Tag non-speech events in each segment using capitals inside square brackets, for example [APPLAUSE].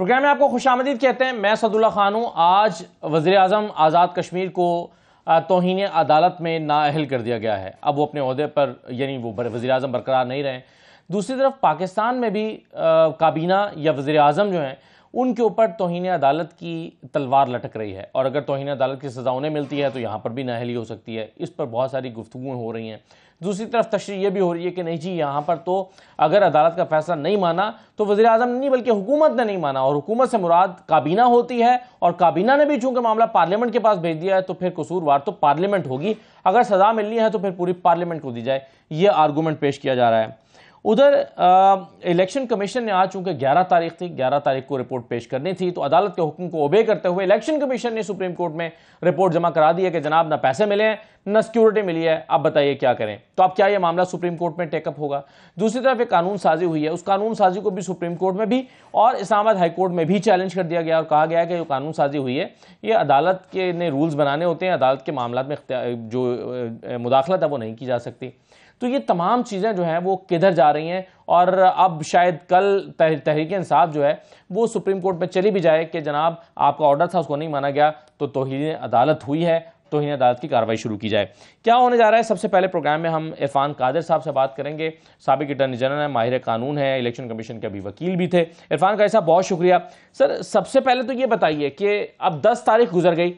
Programme में आपको खुश आमदीद कहते हैं, मैं सदुल्ला खान हूँ। आज वजी अजम आज़ाद कश्मीर को तोहन अदालत में नाअहल कर दिया गया है। अब वो अपने अहदे पर, यानी वो वजी अजम बरकरार नहीं रहे। दूसरी तरफ़ पाकिस्तान में भी काबीना या वजी अजम जो हैं, उनके ऊपर तोहन अदालत की तलवार लटक रही है। और अगर तोहन अदालत की सज़ा उन्हें मिलती है तो यहाँ पर भी नाहली हो सकती है। इस पर बहुत सारी गुफ्तु हो रही हैं। दूसरी तरफ़ तशरी यह भी हो रही है कि नहीं जी, यहाँ पर तो अगर अदालत का फैसला नहीं माना तो वजी अजम नहीं, बल्कि हुकूमत ने नहीं माना। और हुकूमत से मुराद काबीना होती है, और काबीना ने भी चूँकि मामला पार्लियामेंट के पास भेज दिया है तो फिर कसूरवार तो पार्लियामेंट होगी। अगर सज़ा मिलनी है तो फिर पूरी पार्लियामेंट को दी जाए। ये आर्गूमेंट पेश किया जा रहा है। उधर इलेक्शन कमीशन ने आज चूँकि 11 तारीख थी 11 तारीख को रिपोर्ट पेश करनी थी तो अदालत के हुक्म को ओबे करते हुए इलेक्शन कमीशन ने सुप्रीम कोर्ट में रिपोर्ट जमा करा दी है कि जनाब, ना पैसे मिले हैं, न सिक्योरिटी मिली है। अब बताइए क्या करें? तो अब क्या यह मामला सुप्रीम कोर्ट में टेकअप होगा? दूसरी तरफ़ एक कानून साजी हुई है। उस कानून साजी को भी सुप्रीम कोर्ट में भी और इस्लामाबाद हाईकोर्ट में भी चैलेंज कर दिया गया और कहा गया कि जो कानून साजी हुई है, ये अदालत के ने रूल्स बनाने होते हैं। अदालत के मामला में जो मुदाखलत है, वो नहीं की जा सकती। तो ये तमाम चीज़ें जो हैं वो किधर जा रही हैं? और अब शायद कल तह, तहरीक इंसाफ जो है वो सुप्रीम कोर्ट में चली भी जाए कि जनाब आपका ऑर्डर था उसको नहीं माना गया तो तोहन अदालत हुई है तोहन अदालत की कार्रवाई शुरू की जाए। क्या होने जा रहा है? सबसे पहले प्रोग्राम में हम इरफान कादिर साहब से बात करेंगे। सबक अटर्नी जनरल है माहिर कानून है इलेक्शन कमीशन के अभी वकील भी थे। इरफान कादिर साहब बहुत शुक्रिया। सर सबसे पहले तो ये बताइए कि अब दस तारीख गुजर गई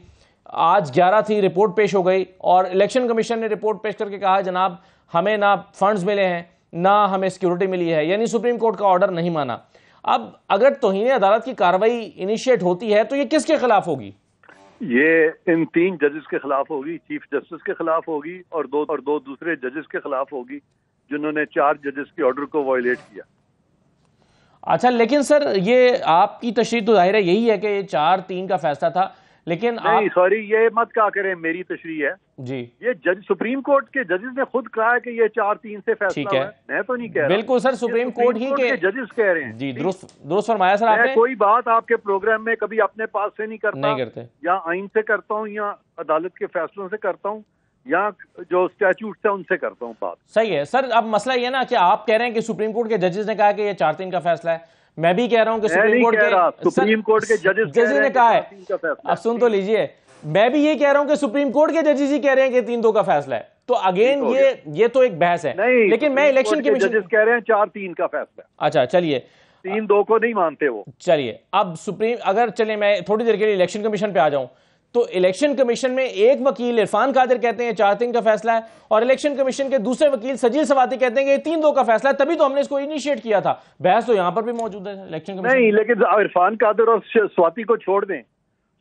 आज ग्यारह थी रिपोर्ट पेश हो गई और इलेक्शन कमीशन ने रिपोर्ट पेश करके कहा जनाब हमें ना फंड्स मिले हैं ना हमें सिक्योरिटी मिली है यानी सुप्रीम कोर्ट का ऑर्डर नहीं माना। अब अगर तोहन अदालत की कार्रवाई इनिशिएट होती है तो ये किसके खिलाफ होगी? ये इन तीन जजेस के खिलाफ होगी चीफ जस्टिस के खिलाफ होगी और दो और दो दूसरे जजेस के खिलाफ होगी जिन्होंने चार जजेस के ऑर्डर को वायलेट किया। अच्छा लेकिन सर ये आपकी तशरी तो ज़ाहिर है यही है कि ये चार तीन का फैसला था। लेकिन नहीं सॉरी ये मत क्या करें मेरी तशरी है। जी। ये जज सुप्रीम कोर्ट के जजेस ने खुद कहा है कि ये चार तीन से फैसला है। मैं तो नहीं कह रहा बिल्कुल सर सुप्रीम कोर्ट ही के जजेस कह रहे हैं जी दुरुस्त दुरुस्त फरमाया सर आपने। कोई बात आपके प्रोग्राम में कभी अपने पास से नहीं करता। नहीं करते। या आइन से करता हूँ या अदालत के फैसलों से करता हूँ या जो स्टैच्यूट है उनसे करता हूँ बात। सही है। सर अब मसला ये ना कि आप कह रहे हैं कि सुप्रीम कोर्ट के जजेस ने कहा कि ये चार तीन का फैसला है। मैं भी कह रहा हूँ कि सुप्रीम कोर्ट के सुप्रीम कोर्ट के जजेस ने कहा है अब सुन तो लीजिए मैं भी ये कह रहा हूँ कि सुप्रीम कोर्ट के जजेस ही कह रहे हैं कि तीन दो का फैसला है। तो अगेन ये ये तो एक बहस है। नहीं लेकिन मैं इलेक्शन के जजेस कह रहे हैं चार तीन का फैसला अच्छा चलिए। तीन दो को नहीं मानते वो। चलिए अब सुप्रीम अगर चलिए मैं थोड़ी देर के लिए इलेक्शन कमीशन पे आ जाऊँ। तो इलेक्शन कमीशन में एक वकील इरफान कादिर कहते हैं चार तीन का फैसला है। और इलेक्शन कमीशन के दूसरे वकील सजील सवाती कहते हैं कि तीन दो का फैसला है तभी तो हमने इसको इनिशिएट किया था। बहस तो यहाँ पर भी मौजूद है इलेक्शन कमीशन नहीं लेकिन इरफान कादिर और स्वाति को छोड़ दें।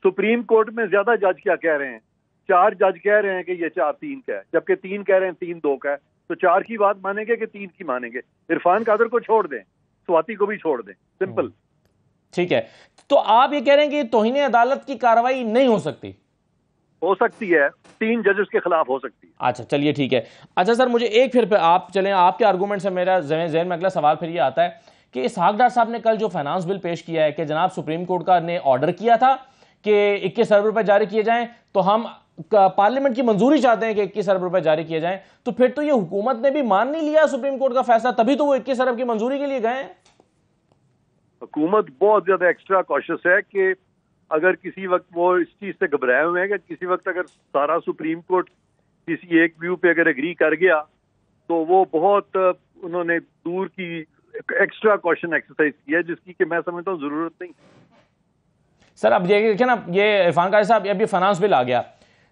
सुप्रीम कोर्ट में ज़्यादा जज क्या कह रहे हैं? चार जज कह रहे हैं कि ये चार तीन का है जबकि तीन कह रहे हैं तीन दो का है। तो चार की बात मानेंगे कि तीन की मानेंगे? इरफान कादर को छोड़ दें स्वाति को भी छोड़ दें। सिंपल। ठीक है? तो आप ये कह रहे हैं कि तोहिन अदालत की कार्रवाई नहीं हो सकती? हो सकती है। तीन जजेस के खिलाफ हो सकती है। अच्छा चलिए ठीक है। अच्छा सर मुझे एक फिर आप चलें। आपके आर्गूमेंट से मेरा जहन में अगला सवाल फिर ये आता है कि इसहाक डार साहब ने कल जो फाइनेंस बिल पेश किया है कि जनाब सुप्रीम कोर्ट का ने ऑर्डर किया था कि इक्कीस अरब रुपए जारी किए जाएँ तो हम पार्लियामेंट की मंजूरी चाहते हैं कि इक्कीस अरब रुपए जारी किए जाएँ। तो फिर तो ये हुकूमत ने भी मान नहीं लिया सुप्रीम कोर्ट का फैसला तभी तो वो इक्कीस अरब की मंजूरी के लिए गए हुकूमत बहुत ज़्यादा एक्स्ट्रा कॉशस है कि अगर किसी वक्त वो इस चीज़ से घबराए हुए हैं कि किसी वक्त अगर सारा सुप्रीम कोर्ट किसी एक व्यू पे अगर एग्री कर गया तो वो बहुत उन्होंने दूर की एक्स्ट्रा कॉशन एक्सरसाइज किया जिसकी कि मैं समझता हूँ ज़रूरत नहीं। सर अब ये देखिए ना, ये इरफान कारी साहब अभी फाइनेंस बिल आ गया।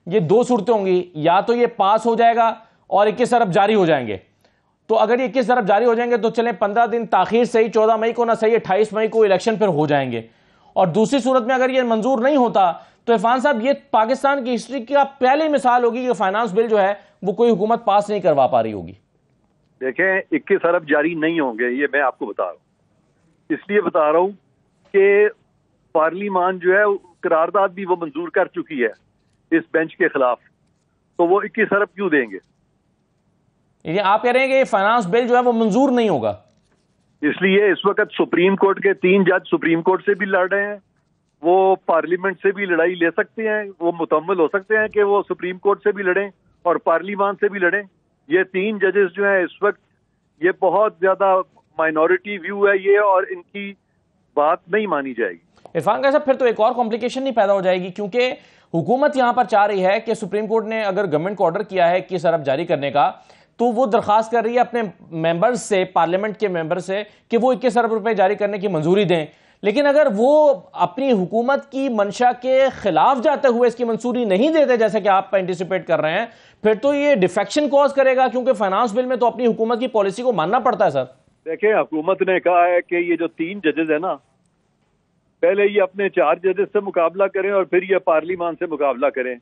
ये दो सूरतें होंगी, या तो ये पास हो जाएगा और इक्कीस अरब जारी हो जाएँगे। तो अगर ये इक्कीस अरब जारी हो जाएँगे तो चले पंद्रह दिन ताखिर सही, चौदह मई को ना सही, अट्ठाईस मई को इलेक्शन फिर हो जाएँगे। और दूसरी सूरत में अगर ये मंजूर नहीं होता तो इरफान साहब, ये पाकिस्तान की हिस्ट्री की पहली मिसाल होगी कि फाइनेंस बिल जो है, वो कोई हुकूमत पास नहीं करवा पा रही होगी। देखें, इक्कीस अरब जारी नहीं होंगे, ये मैं आपको बता रहा हूँ। इसलिए बता रहा हूँ कि पार्लिमान जो है, करारदाद भी वो मंजूर कर चुकी है, इस बेंच के खिलाफ। तो वो इक्कीस अरब क्यों देंगे? आप कह रहे हैं कि फाइनेंस बिल जो है वो मंजूर नहीं होगा। इसलिए इस वक्त सुप्रीम कोर्ट के तीन जज सुप्रीम कोर्ट से भी लड़ रहे हैं। वो पार्लियामेंट से भी लड़ाई ले सकते हैं वो मुतमल हो सकते हैं कि वो सुप्रीम कोर्ट से भी लड़ें और पार्लियामान से भी लड़ें। ये तीन जजेस जो हैं इस वक्त ये बहुत ज़्यादा माइनॉरिटी व्यू है ये और इनकी बात नहीं मानी जाएगी। इरफान का साहब फिर तो एक और कॉम्प्लिकेशन नहीं पैदा हो जाएगी क्योंकि हुकूमत यहाँ पर चाह रही है कि सुप्रीम कोर्ट ने अगर गवर्नमेंट को ऑर्डर किया है कि सरफ जारी करने का तो वो दरखास्त कर रही है अपने मेंबर्स से पार्लियामेंट के मेंबर से, कि वो इक्कीस अरब रुपए जारी करने की मंजूरी दें। लेकिन अगर वो अपनी हुकूमत की मंशा के खिलाफ जाते हुए इसकी मंजूरी नहीं देते जैसे कि आप एंटिसिपेट कर रहे हैं, फिर तो ये डिफेक्शन कॉज करेगा, क्योंकि फाइनेंस बिल में तो अपनी हुकूमत की पॉलिसी को मानना पड़ता है, सर। देखिए, हुकूमत ने कहा है कि ये जो तीन जजेज है ना, पहले ये अपने चार जजेस से मुकाबला करें और फिर ये पार्लिमान से मुकाबला करें।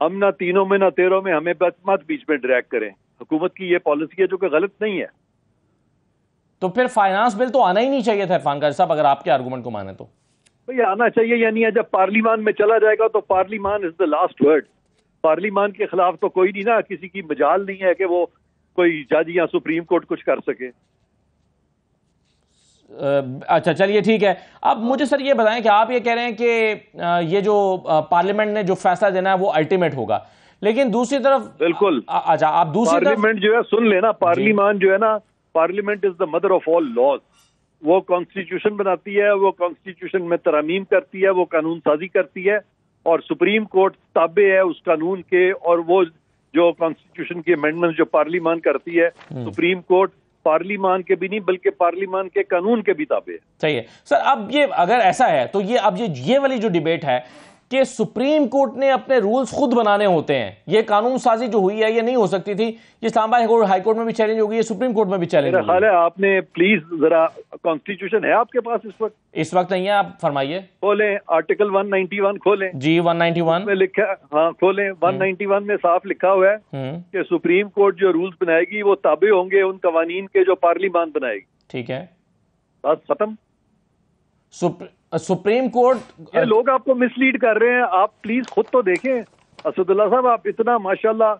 हम ना तीनों में ना तेरह में हमें मत बीच में ड्रैग करें। हुकूमत की ये पॉलिसी है जो कि गलत नहीं है। तो फिर फाइनेंस बिल तो आना ही नहीं चाहिए था खान साहब अगर आपके आर्गूमेंट को माने तो। भाई आना चाहिए या नहीं है जब पार्लिमान में चला जाएगा तो parliament is the last word parliament के खिलाफ तो कोई नहीं ना किसी की मजाल नहीं है कि वो कोई जज या सुप्रीम कोर्ट कुछ कर सके। अच्छा चलिए ठीक है। अब मुझे सर ये बताएँ कि आप ये कह रहे हैं कि ये जो पार्लियामेंट ने जो फैसला देना है वो अल्टीमेट होगा। लेकिन दूसरी तरफ़ बिल्कुल। अच्छा आप दूसरी पार्लियामेंट जो है सुन लेना पार्लियामान जो है ना parliament is the mother of all laws. वो कॉन्स्टिट्यूशन बनाती है वो कॉन्स्टिट्यूशन में तरामीम करती है वो कानून साजी करती है और सुप्रीम कोर्ट ताबे है उस कानून के और वो जो कॉन्स्टिट्यूशन की अमेंडमेंट जो पार्लियामान करती है हम्म। सुप्रीम कोर्ट पार्लिमान के भी नहीं बल्कि पार्लिमान के कानून के भी ताबे है। सही है। सर अब ये अगर ऐसा है तो ये अब ये ये वाली जो डिबेट है कि सुप्रीम कोर्ट ने अपने रूल्स खुद बनाने होते हैं। ये कानून साजी जो हुई है ये नहीं हो सकती थी। ये इस्लामाबाद हाई कोर्ट में भी चैलेंज होगी ये सुप्रीम कोर्ट में भी चैलेंज ख्याल आपने प्लीज़ जरा कॉन्स्टिट्यूशन है आपके पास इस वक्त? इस वक्त नहीं है आप फरमाइए। खोले आर्टिकल 191 खोलें। जी 191 में लिखा हाँ खोलें। 191 हम्म। में साफ़ लिखा हुआ है हम्म। कि सुप्रीम कोर्ट जो रूल्स बनाएगी वो ताबे होंगे उन कवानीन के जो पार्लियामान बनाएगी। ठीक है। बस खत्म। सुप्रीम कोर्ट ये लोग आपको मिसलीड कर रहे हैं। आप प्लीज़ खुद तो देखें। असदुल्ला साहब आप इतना माशाल्लाह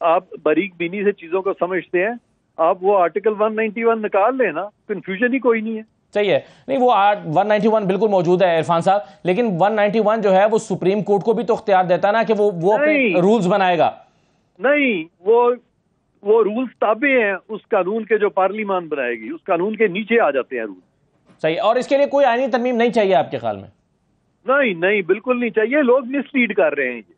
आप बारीक बीनी से चीज़ों को समझते हैं। आप वो आर्टिकल 191 निकाल लें ना कंफ्यूजन ही कोई नहीं है। सही है। नहीं वो वन नाइनटी वन बिल्कुल मौजूद है इरफान साहब। लेकिन 191 जो है वो सुप्रीम कोर्ट को भी तो अख्तियार देता है ना कि वो वो रूल्स बनाएगा। नहीं वो वो रूल्स ताबे हैं उस कानून के जो पार्लियामान बनाएगी उस कानून के नीचे आ जाते हैं रूल सही और इसके लिए कोई आईनी तरमीम नहीं चाहिए आपके ख्याल में? नहीं नहीं बिल्कुल नहीं चाहिए। लोग मिसलीड कर रहे हैं ये।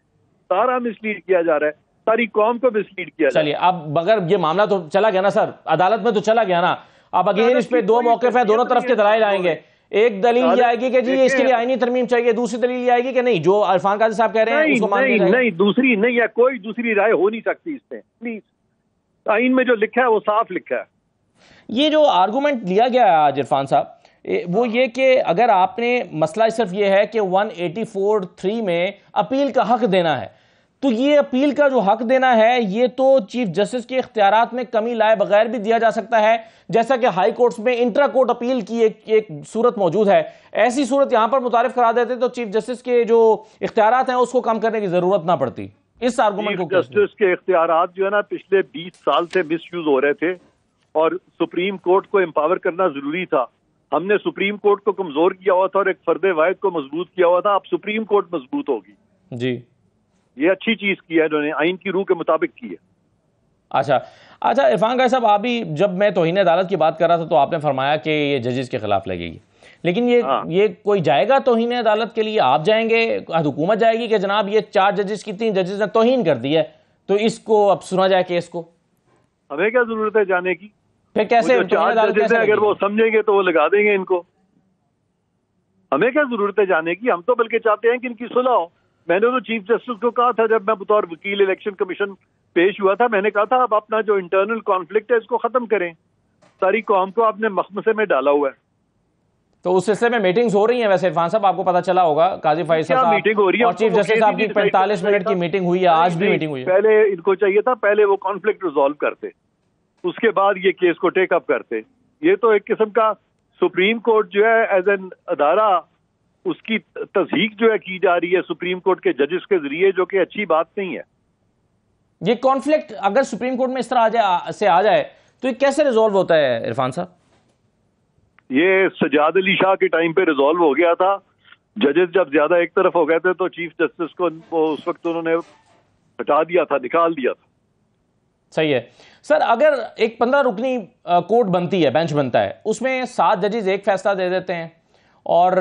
सारा मिसलीड किया जा रहा है। सारी कौम को मिसलीड किया चलिए अब अगर ये मामला तो चला गया ना सर। अदालत में तो चला गया ना। अब अगेन इस पे दो मौके है दोनों तरफ़ के दलाइल आएँगे। एक दलील ये आएगी कि जी इसके लिए आईनी तरमीम चाहिए दूसरी दलील ये आएगी कि नहीं। जो अरफान काजी साहब कह रहे हैं उसको नहीं नहीं दूसरी नहीं है। कोई दूसरी राय हो नहीं सकती इसमें प्लीज़ आइन में जो लिखा है वो साफ़ लिखा है। ये जो आर्गूमेंट लिया गया है आज इरफान साहब वो ये कि अगर आपने मसला सिर्फ़ ये है कि 184.3 में अपील का हक देना है तो ये अपील का जो हक देना है ये तो चीफ जस्टिस के इख्तियार में कमी लाए बगैर भी दिया जा सकता है। जैसा कि हाई कोर्ट्स में इंट्रा कोर्ट अपील की एक, एक सूरत मौजूद है। ऐसी सूरत यहाँ पर मुतारफ करा देते तो चीफ जस्टिस के जो इख्तियार हैं उसको कम करने की ज़रूरत ना पड़ती। इस आर्गूमेंट को जस्टिस के इख्तियार जो है ना पिछले बीस साल से मिस यूज़ हो रहे थे और सुप्रीम कोर्ट को एम्पावर करना ज़रूरी था। हमने सुप्रीम कोर्ट को कमज़ोर किया हुआ था और एक फर्द वायद को मज़बूत किया हुआ था। अब सुप्रीम कोर्ट मज़बूत होगी। जी। ये अच्छी चीज़ की है इन्होंने आइन की रूह के मुताबिक की है। अच्छा। अच्छा इरफान खान साहब अभी जब मैं तोहिन अदालत की बात कर रहा था तो आपने फरमाया कि ये जजेस के खिलाफ लगेगी। लेकिन ये हाँ। ये कोई जाएगा तोहिन अदालत के लिए? आप जाएँगे? हुकूमत जाएगी कि जनाब ये चार जजेस की तीन जजेस ने तोहिन कर दी है? तो इसको अब सुना जाए केस को। हमें क्या ज़रूरत है जाने की? फिर कैसे अगर वो समझेंगे तो वो लगा देंगे इनको। हमें क्या ज़रूरत है जाने की? हम तो बल्कि चाहते हैं कि इनकी सुलह हो। मैंने तो चीफ जस्टिस को कहा था जब मैं बतौर वकील इलेक्शन कमीशन पेश हुआ था मैंने कहा था आप अपना जो इंटरनल कॉन्फ्लिक्ट है इसको खत्म करें। सारी कौम को आपने मखमसे में डाला हुआ है। तो उस सिलसिले में मीटिंग्स हो रही हैं वैसे? इरफान साहब आपको पता चला होगा काजी फैसल साहब मीटिंग हो रही है? और चीफ जस्टिस साहब की पैंतालीस मिनट की मीटिंग हुई है आज भी मीटिंग हुई है। पहले इनको चाहिए था पहले वो कॉन्फ्लिक्ट रिजोल्व करते। उसके बाद ये केस को टेकअप करते। ये तो एक किस्म का सुप्रीम कोर्ट जो है एज एन अदारा उसकी तस्दीक जो है की जा रही है सुप्रीम कोर्ट के जजेस के ज़रिए जो कि अच्छी बात नहीं है। ये कॉन्फ्लिक्ट अगर सुप्रीम कोर्ट में इस तरह आ जाए से आ जाए तो ये कैसे रिजोल्व होता है इरफान साहब? ये सजाद अली शाह के टाइम पे रिजोल्व हो गया था। जजेस जब ज़्यादा एक तरफ़ हो गए थे तो चीफ जस्टिस को उस वक्त उन्होंने हटा दिया था निकाल दिया था। सही है। सर, अगर एक पंद्रह रुकनी कोर्ट बनती है, बेंच बनता है, उसमें सात जजेज एक फैसला दे देते हैं और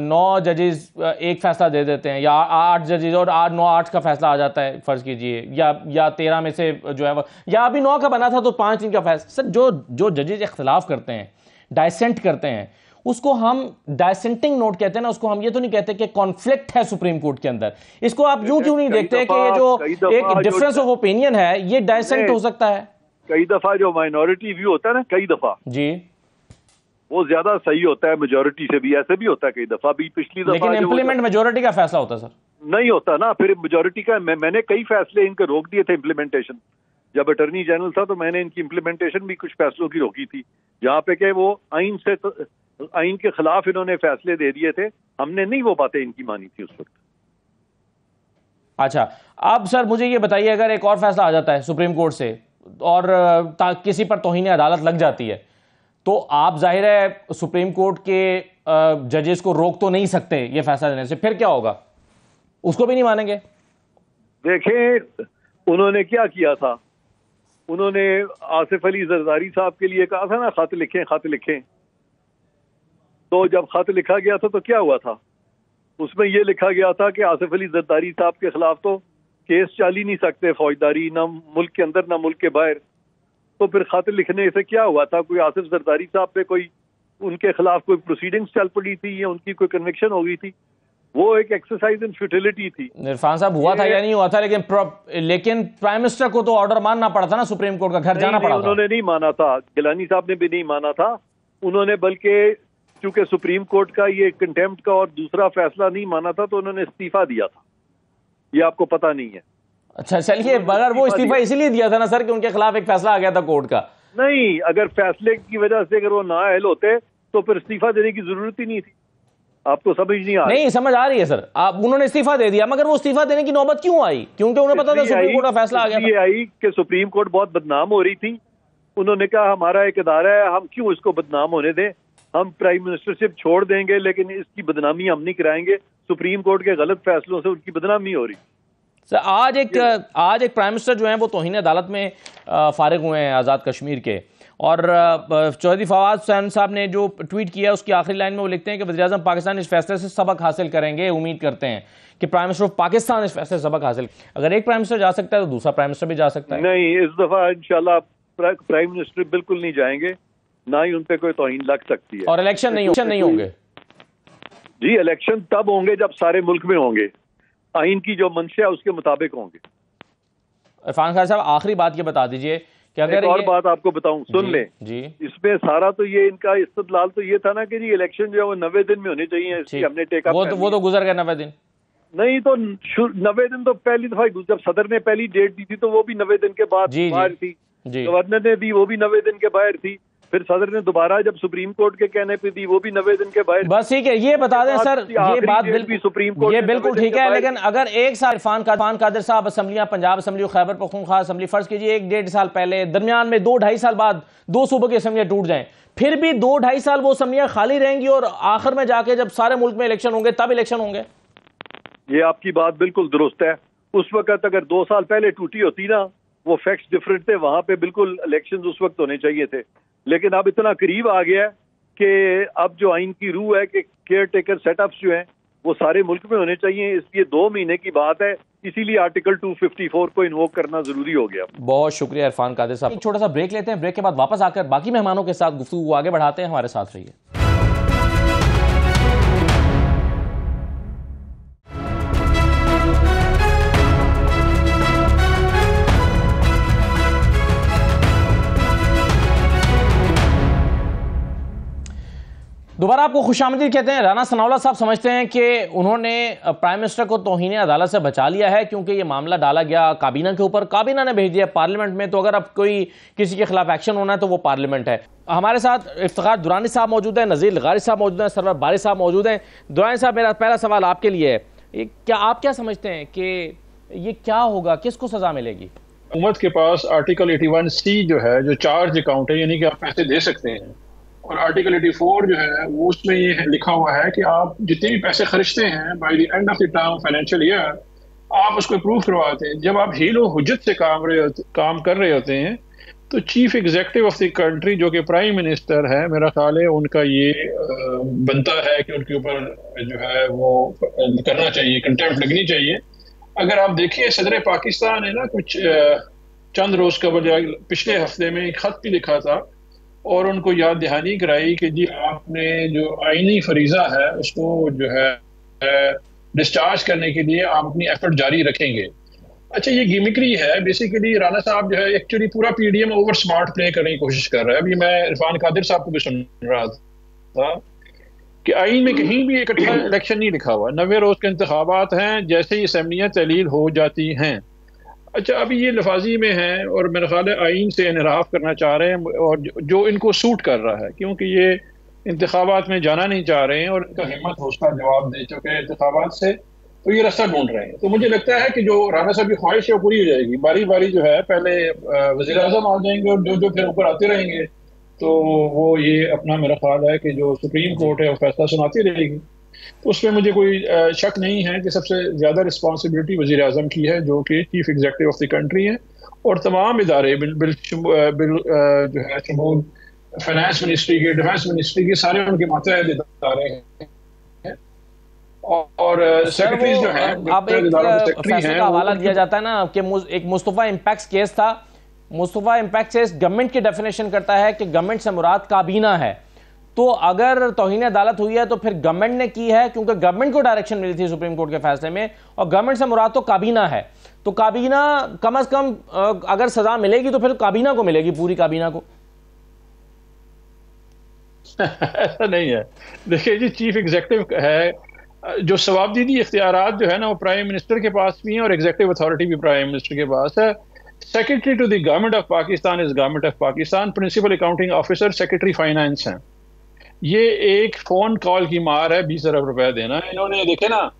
नौ जजेज एक फैसला दे देते हैं या आठ जजेज और आठ, नौ, आठ का फैसला आ जाता है, फ़र्ज़ कीजिए, या या तेरह में से जो है या अभी नौ का बना था तो पाँच दिन का फैसला सर, जो जो जजेज इख्तलाफ करते हैं डायसेंट करते हैं उसको हम डायसेंटिंग नोट कहते हैं ना उसको हम ये तो नहीं कहते कि कॉन्फ्लिक्ट है सुप्रीम कोर्ट के अंदर। इसको आप यूँ क्यों नहीं देखते कि ये जो एक डिफरेंस ऑफ़ ओपिनियन है ये डायसेंट हो सकता है। कई दफ़ा जो माइनॉरिटी व्यू होता है ना कई दफ़ा। जी। वो ज़्यादा सही होता है मेजोरिटी से भी ऐसे भी होता है कई दफ़ा। भी पिछली दफ़ा लेकिन इम्प्लीमेंट मेजोरिटी का फैसला होता है सर। नहीं होता ना फिर मेजोरिटी का मैं, मैंने कई फैसले इनके रोक दिए थे इम्प्लीमेंटेशन जब अटर्नी जनरल था तो मैंने इनकी इम्प्लीमेंटेशन भी कुछ फैसलों की रोकी थी। जहाँ पे के वो आइन से तो, आइन के खिलाफ इन्होंने फैसले दे दिए थे। हमने नहीं वो बातें इनकी मानी थी उस वक्त। अच्छा अब सर मुझे ये बताइए अगर एक और फैसला आ जाता है सुप्रीम कोर्ट से और किसी पर तोहिन अदालत लग जाती है तो आप ज़ाहिर है सुप्रीम कोर्ट के जजेस को रोक तो नहीं सकते ये फैसला देने से फिर क्या होगा? उसको भी नहीं मानेंगे? देखें उन्होंने क्या किया था? उन्होंने आसिफ अली जरदारी साहब के लिए कहा था ना खत लिखें खत लिखें। तो जब खत लिखा गया था तो क्या हुआ था? उसमें यह लिखा गया था कि आसिफ अली जरदारी साहब के खिलाफ तो केस चल ही नहीं सकते फौजदारी ना मुल्क के अंदर ना मुल्क के बाहर। तो फिर खत लिखने से क्या हुआ था? कोई आसिफ जरदारी साहब पे कोई उनके खिलाफ कोई प्रोसीडिंग्स चल पड़ी थी या उनकी कोई कन्विक्शन हो गई थी? वो एक एक्सरसाइज इन फ्यूटिलिटी थी। इरफान साहब हुआ था या नहीं हुआ था लेकिन लेकिन प्राइम मिनिस्टर को तो ऑर्डर मानना पड़ा था ना सुप्रीम कोर्ट का घर जाना पड़ा उन्होंने नहीं माना था। गिलानी साहब ने भी नहीं माना था। उन्होंने बल्कि क्योंकि सुप्रीम कोर्ट का ये कंटेम्प्ट का और दूसरा फैसला नहीं माना था तो उन्होंने इस्तीफा दिया था। ये आपको पता नहीं है। अच्छा चलिए मगर वो इस्तीफा इसीलिए दिया था ना सर कि उनके खिलाफ एक फैसला आ गया था कोर्ट का। नहीं अगर फैसले की वजह से अगर वो ना अहल होते तो फिर इस्तीफा देने की ज़रूरत ही नहीं थी। आपको समझ नहीं आ नहीं समझ आ रही है सर। आप उन्होंने इस्तीफा दे दिया मगर वो इस्तीफा देने की नौबत क्यों आई? क्योंकि उन्हें पता था सुप्रीम कोर्ट का फैसला आ गया आई कि सुप्रीम कोर्ट बहुत बदनाम हो रही थी। उन्होंने कहा हमारा एक इदारा है हम क्यों इसको बदनाम होने दें? हम प्राइम मिनिस्टरशिप छोड़ देंगे लेकिन इसकी बदनामी हम नहीं कराएँगे। सुप्रीम कोर्ट के गलत फैसलों से उनकी बदनामी हो रही। सर आज एक आज एक प्राइम मिनिस्टर जो है वो तोहिन अदालत में फारिग हुए हैं आज़ाद कश्मीर के। और चौधरी फवाद हुसैन साहब ने जो ट्वीट किया उसकी आखिरी लाइन में वो लिखते हैं कि वजी पाकिस्तान इस फैसले से सबक हासिल करेंगे उम्मीद करते हैं कि प्राइम मिनिस्टर ऑफ़ पाकिस्तान इस फैसले से सबक हासिल अगर एक प्राइम मिनिस्टर जा सकता है तो दूसरा प्राइम मिनिस्टर भी जा सकता है। नहीं इस दफ़ा इंशाल्लाह प्राइम मिनिस्टर बिल्कुल नहीं जाएँगे। ना ही उन पर कोई तोहिन लग सकती है। और इलेक्शन नहीं इलेक्शन नहीं होंगे? जी इलेक्शन तब होंगे जब सारे मुल्क में होंगे। आइन की जो मंशा है उसके मुताबिक होंगे। इरफान खान साहब आखिरी बात ये बता दीजिए कि अगर एक और बात आपको बताऊँ सुन ले। जी। इसमें सारा तो ये इनका इस्तलाल तो ये था ना कि जी इलेक्शन जो है वो नब्बे दिन में होने चाहिए इसकी हमने टेका वो तो वो तो गुजर गया नब्बे दिन। नहीं तो नब्बे दिन तो पहली दफ़ा जब सदर ने पहली डेट दी थी तो वो भी नब्बे दिन के बाद बाहर थी। गवर्नर ने दी वो भी नब्बे दिन के बाहर थी। फिर सदर ने दोबारा जब सुप्रीम कोर्ट के कहने पे दी वो भी नब्बे दिन के बाद बस ठीक है ये बता दें सर ये बात बिल्कुल सुप्रीम कोर्ट ये बिल्कुल ठीक है लेकिन अगर एक साल इरफान खान कादिर साहब असम्बलियाँ पंजाब असम्बली खैबर पख्तूनख्वा असम्बली फ़र्ज़ कीजिए एक डेढ़ साल पहले दरमियान में दो ढाई साल बाद दो सूबों की असम्बलियाँ टूट जाएँ फिर भी दो ढाई साल वो असम्बलियाँ खाली रहेंगी और आखिर में जाके जब सारे मुल्क में इलेक्शन होंगे तब इलेक्शन होंगे। ये आपकी बात बिल्कुल दुरुस्त है। उस वक्त अगर दो साल पहले टूटी होती ना वो फैक्ट्स डिफरेंट थे वहाँ पे बिल्कुल इलेक्शन उस वक्त होने चाहिए थे। लेकिन अब इतना करीब आ गया कि अब जो आइन की रूह है कि केयर टेकर सेटअप्स जो हैं, वो सारे मुल्क में होने चाहिए। इसलिए दो महीने की बात है। इसीलिए आर्टिकल 254 को इन्वोक करना ज़रूरी हो गया। बहुत शुक्रिया इरफान कादिर साहब। एक छोटा सा ब्रेक लेते हैं। ब्रेक के बाद वापस आकर बाकी मेहमानों के साथ गुफ्तु आगे बढ़ाते हैं। हमारे साथ रहिए। दोबारा आपको खुश आमदी कहते हैं। राना सनावला साहब समझते हैं कि उन्होंने प्राइम मिनिस्टर को तोहन अदालत से बचा लिया है क्योंकि ये मामला डाला गया काबीना के ऊपर। काबीना ने भेज दिया पार्लियामेंट में तो अगर अब कोई किसी के खिलाफ एक्शन होना है तो वो पार्लियामेंट है। हमारे साथ इफ्तार दुरानी साहब मौजूद है, नज़ीर लगारी साहब मौजूद हैं, सरवर बारी साहब मौजूद हैं। दुरानी साहब, मेरा पहला सवाल आपके लिए है। क्या आप क्या समझते हैं कि ये क्या होगा? किसको सजा मिलेगी? हुकूमत के पास आर्टिकल 81 सी जो है, जो चार्ज अकाउंट है, यानी कि आप पैसे दे सकते हैं। और आर्टिकल 84 जो है, वो उसमें ये लिखा हुआ है कि आप जितने भी पैसे खर्चते हैं by the end of the term financial year आप उसको अप्रूव करवाते हैं। जब आप हीलो हुजत से काम रहे काम कर रहे होते हैं तो chief executive of the country जो कि प्राइम मिनिस्टर है, मेरा ख्याल है, उनका ये बनता है कि उनके ऊपर जो है वो करना चाहिए कंटेम्प्ट लगनी चाहिए। अगर आप देखिए, सदर पाकिस्तान है ना कुछ चंद रोज कबल, पिछले हफ़्ते में एक खत भी लिखा था और उनको याद दहानी कराई कि जी आपने जो आईनी फरीजा है, उसको जो है डिस्चार्ज करने के लिए आप अपनी एफर्ट जारी रखेंगे। अच्छा ये गिमिक्री है। बेसिकली राना साहब जो है एक्चुअली पूरा पीडीएम ओवर स्मार्ट प्ले करने की कोशिश कर रहा है। अभी मैं इरफान कादिर साहब को भी सुन रहा था कि आइन में कहीं भी इकट्ठा इलेक्शन नहीं लिखा हुआ। नवे रोज के इंतबात हैं, जैसे ही असम्बलियाँ तहलील हो जाती हैं। अच्छा अभी ये लफाजी में है और मेरा ख्याल है आइन से इनराफ करना चाह रहे हैं और जो इनको सूट कर रहा है, क्योंकि ये इंतबात में जाना नहीं चाह रहे हैं और इनका हिम्मत हो उसका जवाब दे चुके हैं इंतबात से तो ये रास्ता ढूंढ रहे हैं। तो मुझे लगता है कि जो राना साहब की ख्वाहिश है वो पूरी हो जाएगी। बारी बारी जो है, पहले वजी अजम आ जाएँगे और जो जो फिर ऊपर आते रहेंगे तो वो ये अपना मेरा ख्याल है कि जो सुप्रीम कोर्ट है वो फैसला सुनाती रहेगी। तो उसमें मुझे कोई शक नहीं है कि सबसे ज़्यादा रिस्पॉन्सिबिलिटी वजी अजम की है जो कि chief executive of the country है। और तमाम इदारे बिल बिल, बिल जो है शमूल फाइनेंस मिनिस्ट्री के डिफेंस मिनिस्ट्री के सारे उनके मातहत इदारे हैं। और सेक्रेटरीज जो है अब एक फैसले का हवाला दिया जाता है ना कि एक मुस्तफ़ा इम्पैक्ट केस था। मुस्तफ़ा इम्पैक्ट केस गवर्नमेंट की डेफिनेशन करता है कि गवर्नमेंट से मुराद काबीना है। तो अगर तोहिन अदालत हुई है तो फिर गवर्नमेंट ने की है, क्योंकि गवर्नमेंट को डायरेक्शन मिली थी सुप्रीम कोर्ट के फैसले में, और गवर्नमेंट से मुराद तो काबीना है। तो काबीना कम अज कम अगर सजा मिलेगी तो फिर काबीना को मिलेगी, पूरी काबीना को। ऐसा नहीं है। देखिए जी चीफ एग्जेक्टिव है, जो सवाबदीदी इख्तियार जो है ना, वो प्राइम मिनिस्टर के पास भी हैं, और एग्जेक्टिव अथॉरिटी भी प्राइम मिनिस्टर के पास है। Secretary to the government of Pakistan is government of Pakistan principal accounting officer secretary finance हैं। ये एक फ़ोन कॉल की मार है, बीस अरब रुपया देना इन्होंने, देखे ना,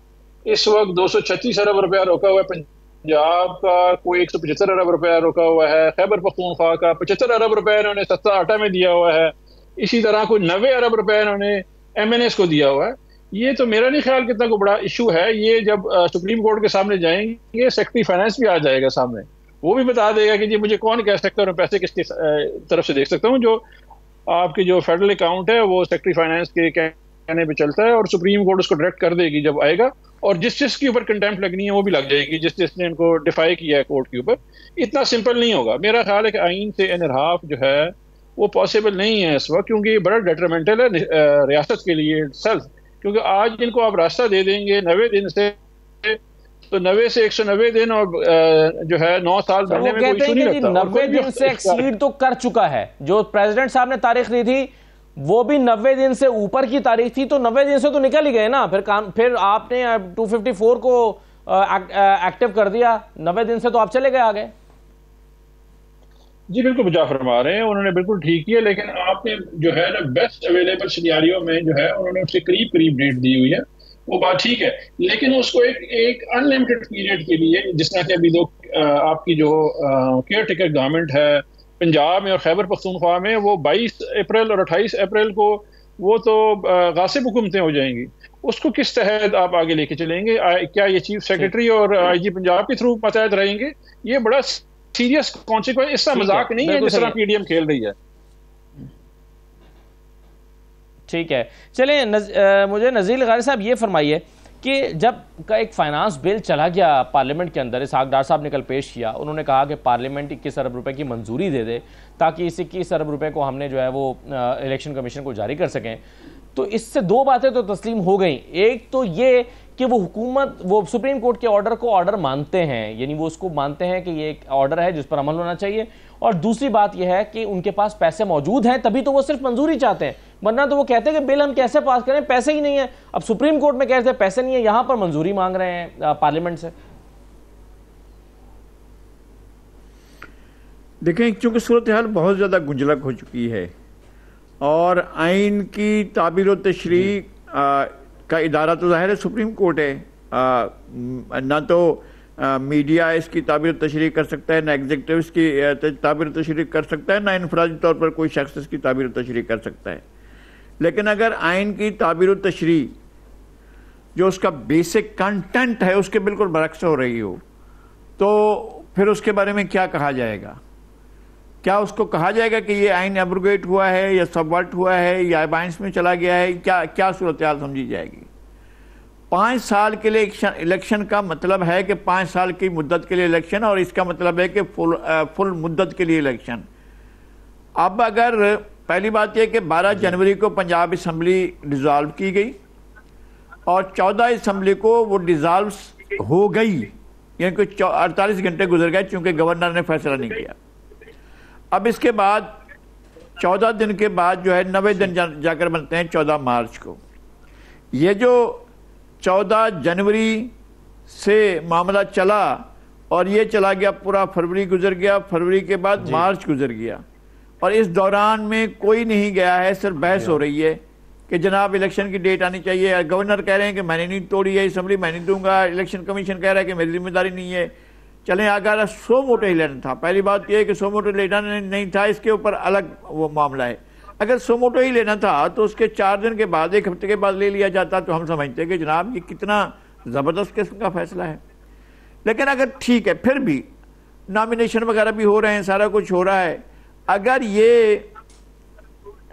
इस वक्त दो सौ छत्तीस अरब रुपया रोका हुआ है। पंजाब का कोई एक सौ पचहत्तर अरब रुपया रोका हुआ है। खैबर पख्तूनख्वा का पचहत्तर अरब रुपया इन्होंने सस्ता आटा में दिया हुआ है। इसी तरह कोई नबे अरब रुपया इन्होंने एम एन एस को दिया हुआ है। ये तो मेरा नहीं ख्याल कितना को बड़ा इशू है। ये जब सुप्रीम कोर्ट के सामने जाएँगे, सेक्रेटरी फाइनेंस भी आ जाएगा सामने। वो भी बता देगा कि जी, मुझे कौन कह सकता है पैसे किसकी तरफ़ से देख सकता हूँ, जो आपकी जो फेडरल अकाउंट है, वो सेक्रेटरी फाइनेंस के कहने पे चलता है और सुप्रीम कोर्ट उसको डायरेक्ट कर देगी जब आएगा। और जिस जिस के ऊपर कंटेम्प्ट लगनी है, वो भी लग जाएगी, जिस जिसने इनको डिफाई किया है कोर्ट के ऊपर। इतना सिंपल नहीं होगा। मेरा ख्याल है कि आइन से इनराफ जो है, वो पॉसिबल नहीं है इस वक्त, क्योंकि बड़ा डेट्रमेंटल है रियासत के लिए सेल्फ क्योंकि आज इनको आप रास्ता दे देंगे, नवे दिन से तो नब्बे से एक सौ नब्बे दिन और जो है नौ साल तो में कोई नहीं लगता। नब्बे दिन से एक्सीड तो कर चुका है। जो प्रेसिडेंट साहब ने तारीख दी थी वो भी नब्बे दिन से ऊपर की तारीख थी तो नब्बे दिन से तो निकल ही गए ना। फिर काम फिर आपने 254 को एक्टिव कर दिया। नब्बे दिन से तो आप चले गए आगे। जी बिल्कुल बुझा फरमा रहे हैं। उन्होंने बिल्कुल ठीक किया लेकिन आपने जो है ना बेस्ट अवेलेबल सिनेरियो में जो है उन्होंने उससे करीब करीब डेट दी हुई है। वो बात ठीक है। लेकिन उसको एक एक अनलिमिटेड पीरियड के लिए जिस तरह से अभी लोग आपकी जो केयर टेकर गवर्नमेंट है पंजाब में और खैबर पख्तूनख्वा में वो 22 अप्रैल और 28 अप्रैल को वो तो गासिब हुकूमतें हो जाएँगी। उसको किस तहत आप आगे लेके चलेंगे? आ, क्या ये चीफ सेक्रेटरी और आईजी पंजाब के थ्रू मतहत रहेंगे? ये बड़ा सीरियस कॉन्सिक्वेंस इसका मज़ाक नहीं है जिस तरह पीडीएम खेल रही है। ठीक है। चलें नज, मुझे नज़ीर गारी साहब ये फरमाइए कि जब का एक फाइनेंस बिल चला गया पार्लियामेंट के अंदर इसहाक डार साहब ने कल पेश किया उन्होंने कहा कि पार्लियामेंट इक्कीस अरब रुपए की मंजूरी दे दे ताकि इस इक्कीस अरब रुपए को हमने जो है वो इलेक्शन कमीशन को जारी कर सकें। तो इससे दो बातें तो तस्लीम हो गई। एक तो ये कि वो हुकूमत वो सुप्रीम कोर्ट के ऑर्डर को ऑर्डर मानते हैं यानी वो उसको मानते हैं कि ये एक ऑर्डर है जिस पर अमल होना चाहिए। और दूसरी बात यह है कि उनके पास पैसे मौजूद हैं तभी तो वो सिर्फ़ मंजूरी चाहते हैं। वरना तो वो कहते हैं कि बिल हम कैसे पास करें? पैसे ही नहीं है। अब सुप्रीम कोर्ट में कहते हैं पैसे नहीं है यहाँ पर मंजूरी मांग रहे हैं पार्लियामेंट से। देखें क्योंकि सूरत हाल बहुत ज़्यादा गुंजलक हो चुकी है और आइन की ताबीर तशरी का इदारा तो ज़ाहिर है सुप्रीम कोर्ट है। आ, ना तो आ, मीडिया इसकी ताबीर तशरी कर सकता है ना एग्जेक्टिव इसकी ताबीर तशरी कर सकता है ना इनफराजी तौर पर कोई शख्स इसकी ताबीर तशरी कर सकता है। लेकिन अगर आइन की ताबीर तशरी जो उसका बेसिक कंटेंट है उसके बिल्कुल बरक्स हो रही हो तो फिर उसके बारे में क्या कहा जाएगा? क्या उसको कहा जाएगा कि ये आइन एब्रोगेट हुआ है या सबवर्ट हुआ है या एबाइंस में चला गया है? क्या क्या सूरत हाल समझी जाएगी? पाँच साल के लिए इलेक्शन का मतलब है कि पाँच साल की मुद्दत के लिए इलेक्शन और इसका मतलब है कि फुल फुल मुद्दत के लिए इलेक्शन अब अगर पहली बात यह कि 12 जनवरी को पंजाब असम्बली डिज़ोल्व की गई और 14 असम्बली को वो डिज़ोल्व हो गई यानी कि अड़तालीस घंटे गुजर गए चूँकि गवर्नर ने फैसला नहीं किया। अब इसके बाद 14 दिन के बाद जो है नवे दिन जा, जाकर बनते हैं 14 मार्च को। ये जो 14 जनवरी से मामला चला और ये चला गया पूरा फरवरी गुजर गया फरवरी के बाद मार्च गुजर गया। और इस दौरान में कोई नहीं गया है सिर्फ़ बहस हो रही है कि जनाब इलेक्शन की डेट आनी चाहिए। गवर्नर कह रहे हैं कि मैंने नहीं तोड़ी है असम्बली मैं नहीं दूँगा। इलेक्शन कमीशन कह रहा है कि मेरी ज़िम्मेदारी नहीं है। चलें, अगर सो मोटो लेना था। पहली बात यह है कि सो मोटो लेना नहीं था, इसके ऊपर अलग वो मामला है। अगर सो मोटो ही लेना था तो उसके चार दिन के बाद, एक हफ़्ते के बाद ले लिया जाता तो हम समझते कि जनाब, ये कितना ज़बरदस्त किस्म का फैसला है। लेकिन अगर ठीक है, फिर भी नामिनेशन वगैरह भी हो रहे हैं, सारा कुछ हो रहा है। अगर ये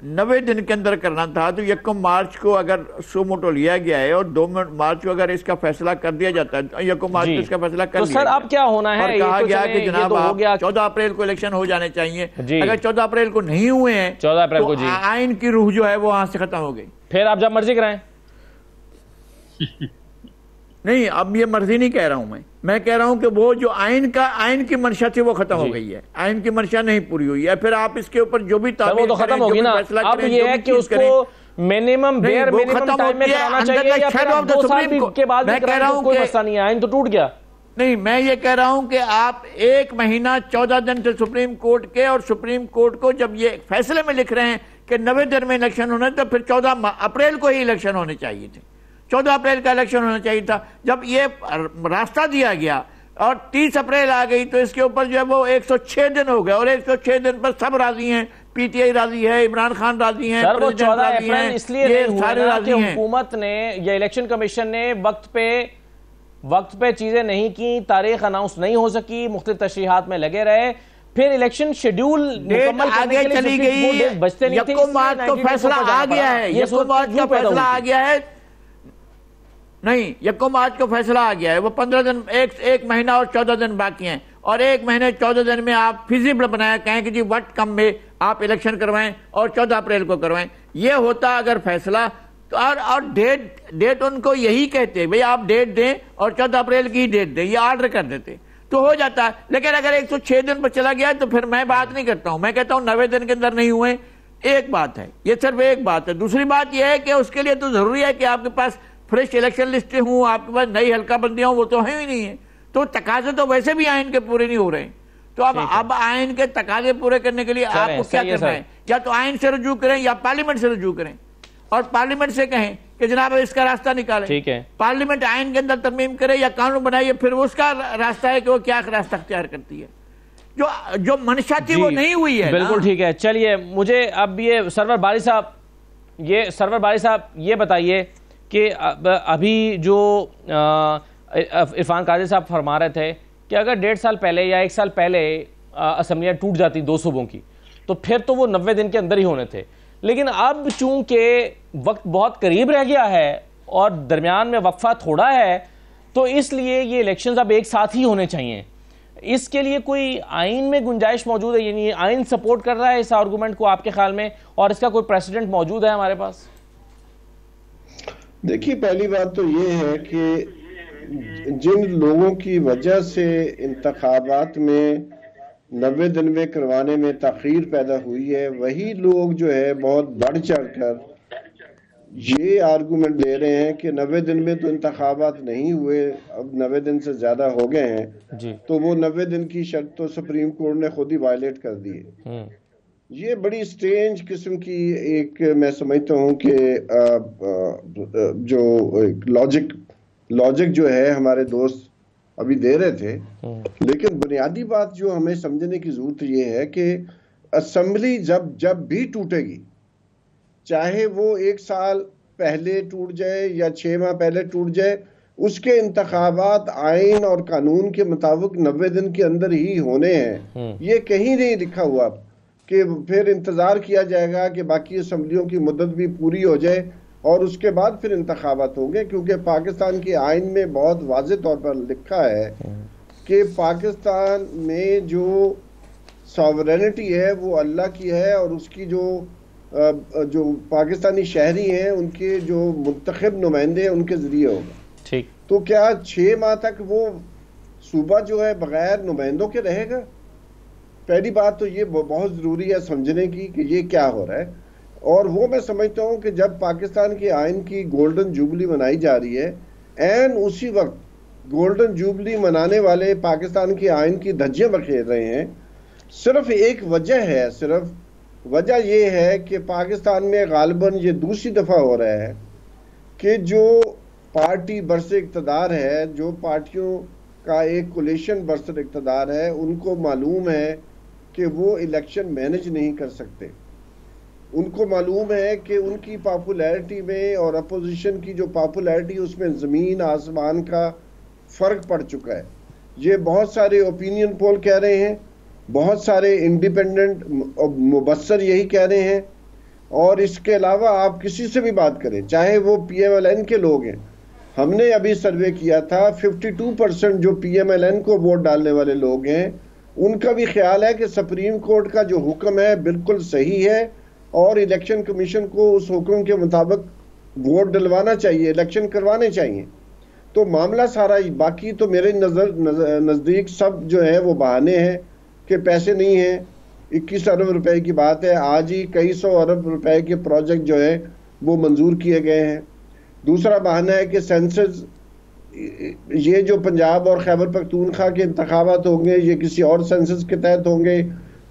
नबे दिन के अंदर करना था तो यकम मार्च को अगर सोमोटो लिया गया है और दो मार्च को अगर इसका फैसला कर दिया जाता है तो यकम मार्च को इसका फैसला कर तो सर अब क्या होना है। और कहा तो गया कि जनाब तो चौदह अप्रैल को इलेक्शन हो जाने चाहिए। अगर चौदह अप्रैल को नहीं हुए हैं चौदह अप्रैल को तो आइन की रूह जो है वो वहाँ से खत्म हो गई। फिर आप जब मर्ज़ी कराएँ। नहीं अब ये मर्ज़ी नहीं कह रहा हूँ मैं। मैं कह रहा हूँ कि वो जो आइन का आयन की मंशा थी वो खत्म हो गई है। आइन की मंशा नहीं पूरी हुई है। फिर आप इसके ऊपर जो भी वो तो खत्म होगी ना। अब ये है कि उसको मिनिमम बेयर मिनिमम टाइम में कराना चाहिए या फिर दो साल के बाद मैं कह रहा हूँ कोई मसला नहीं आइन तो टूट गया। नहीं मैं ये कह रहा हूँ कि आप एक महीना चौदह दिन से सुप्रीम कोर्ट के और सुप्रीम कोर्ट को जब ये फैसले में लिख रहे हैं कि नवे दिन में इलेक्शन होने तो फिर चौदह अप्रैल को ही इलेक्शन होने चाहिए थे। चौदह अप्रैल का इलेक्शन होना चाहिए था। जब ये रास्ता दिया गया और तीस अप्रैल आ गई तो इसके ऊपर जो है वो 106 दिन हो गए और 106 दिन पर सब राज़ी हैं। पीटीआई राज़ी है इमरान खान राज़ी हैं सर वो चौदह अप्रैल इसलिए सारे राज़ी हैं। हुकूमत ने या इलेक्शन कमीशन ने वक्त पे वक्त पे चीज़ें नहीं की तारीख अनाउंस नहीं हो सकी मुख्त तशरीहत में लगे रहे। फिर इलेक्शन शेड्यूल मुकम्मल आगे चली गई। बचते नहीं थे मार्च को फैसला आ गया है। ये फैसला आ गया है। नहीं यको मार्च को फैसला आ गया है। वो पंद्रह दिन, एक एक महीना और चौदह दिन बाकी हैं। और एक महीने, चौदह दिन में आप फिजिबल बनाया कहें कि जी वट कम में आप इलेक्शन करवाएँ और चौदह अप्रैल को करवाएँ। ये होता अगर फैसला तो और और डेट डेट उनको यही कहते भाई आप डेट दें और चौदह अप्रैल की डेट दें, ये ऑर्डर कर देते। तो हो जाता। है लेकिन अगर एक सौ छह दिन पर चला गया तो फिर मैं बात नहीं करता हूँ। मैं कहता हूँ नवे दिन के अंदर नहीं हुए, एक बात है। ये सिर्फ़ एक बात है। दूसरी बात यह है कि उसके लिए तो ज़रूरी है कि आपके पास फ्रेश इलेक्शन लिस्ट हूँ आपके पास नई हल्का बंदियाँ वो तो है ही नहीं है। तो तकाजे तो वैसे भी आयन के पूरे नहीं हो रहे तो अब अब आयन के तकाजे पूरे करने के लिए आपको क्या करना है? या तो आइन से रजू करें या पार्लियामेंट से रजू करें। और पार्लियामेंट से कहें कि जनाब इसका रास्ता निकाले। ठीक है। पार्लियामेंट आयन के अंदर तरमीम करे या कानून बनाइए फिर उसका रास्ता है कि वो क्या रास्ता अख्तियार करती है। जो जो मंशा थी वो नहीं हुई है बिल्कुल ठीक है। चलिए मुझे अब ये सरवर बारी साहब ये सरवर बारी साहब ये बताइए कि अभी जो इरफान काजी साहब फरमा रहे थे कि अगर डेढ़ साल पहले या एक साल पहले असम्बलियाँ टूट जाती दो सूबों की तो फिर तो वो नब्बे दिन के अंदर ही होने थे। लेकिन अब चूँकि वक्त बहुत करीब रह गया है और दरमियान में वक्फा थोड़ा है तो इसलिए ये इलेक्शंस अब एक साथ ही होने चाहिए। इसके लिए कोई आइन में गुंजाइश मौजूद है? यानी आइन सपोर्ट कर रहा है इस आर्गूमेंट को आपके ख्याल में? और इसका कोई प्रेसिडेंट मौजूद है हमारे पास? देखिए पहली बात तो ये है कि जिन लोगों की वजह से इंतबात में नब्बे दिन में करवाने में तखीर पैदा हुई है वही लोग जो है बहुत बढ़ चढ़ कर ये आर्गूमेंट दे रहे हैं कि नबे दिन में तो इंतबात नहीं हुए अब नबे दिन से ज़्यादा हो गए हैं। तो वो नबे दिन की शर्त तो सुप्रीम कोर्ट ने खुद ही वायलेट कर दी है। हम्म। ये बड़ी स्ट्रेंज किस्म की एक मैं समझता हूँ कि जो लॉजिक लॉजिक जो है हमारे दोस्त अभी दे रहे थे हम्म। लेकिन बुनियादी बात जो हमें समझने की ज़रूरत ये है कि असेंबली जब जब भी टूटेगी चाहे वो एक साल पहले टूट जाए या छः माह पहले टूट जाए उसके इंतखाबात आइन और कानून के मुताबिक नब्बे दिन के अंदर ही होने हैं। ये कहीं नहीं लिखा हुआ कि फिर इंतज़ार किया जाएगा कि बाकी असम्बलियों की मदद भी पूरी हो जाए और उसके बाद फिर इंतखाबात होंगे क्योंकि पाकिस्तान के आइन में बहुत वाज तौर पर लिखा है कि पाकिस्तान में जो सॉवरेनिटी है वो अल्लाह की है और उसकी जो जो पाकिस्तानी शहरी हैं उनके जो मुंतखब नुमाइंदे हैं उनके ज़रिए होगा। ठीक। तो क्या छः माह तक वो सूबा जो है बगैर नुमाइंदों के रहेगा? पहली बात तो ये बहुत ज़रूरी है समझने की कि ये क्या हो रहा है। और वो मैं समझता हूँ कि जब पाकिस्तान के आइन की गोल्डन जुबली मनाई जा रही है एन उसी वक्त गोल्डन जुबली मनाने वाले पाकिस्तान के आइन की धज्जियाँ बखेर रहे हैं, सिर्फ़ एक वजह है, सिर्फ़ वजह यह है कि पाकिस्तान में गालबन ये दूसरी दफ़ा हो रहा है कि जो पार्टी बरस इकतदार है, जो पार्टियों का एक कोलेशन बरस इकतदार है, उनको मालूम है कि वो इलेक्शन मैनेज नहीं कर सकते। उनको मालूम है कि उनकी पॉपुलैरिटी में और अपोजिशन की जो पॉपुलैरिटी उसमें ज़मीन, आसमान का फ़र्क पड़ चुका है। ये बहुत सारे ओपिनियन पोल कह रहे हैं, बहुत सारे इंडिपेंडेंट मुबसर यही कह रहे हैं। और इसके अलावा आप किसी से भी बात करें, चाहे वो पी एम एल एन के लोग हैं। हमने अभी सर्वे किया था 52 परसेंट जो पी एम एल एन को वोट डालने वाले लोग हैं उनका भी ख्याल है कि सुप्रीम कोर्ट का जो हुक्म है बिल्कुल सही है और इलेक्शन कमीशन को उस हुक्म के मुताबिक वोट डलवाना चाहिए, इलेक्शन करवाने चाहिए। तो मामला सारा बाकी तो मेरे नज़र नज़दीक सब जो है वो बहाने हैं कि पैसे नहीं हैं। इक्कीस अरब रुपए की बात है, आज ही कई सौ अरब रुपए के प्रोजेक्ट जो है वो मंजूर किए गए हैं। दूसरा बहाना है कि सेंसस ये जो पंजाब और खैबर पख्तूनख्वा के इंतबात होंगे ये किसी और सेंसस के तहत होंगे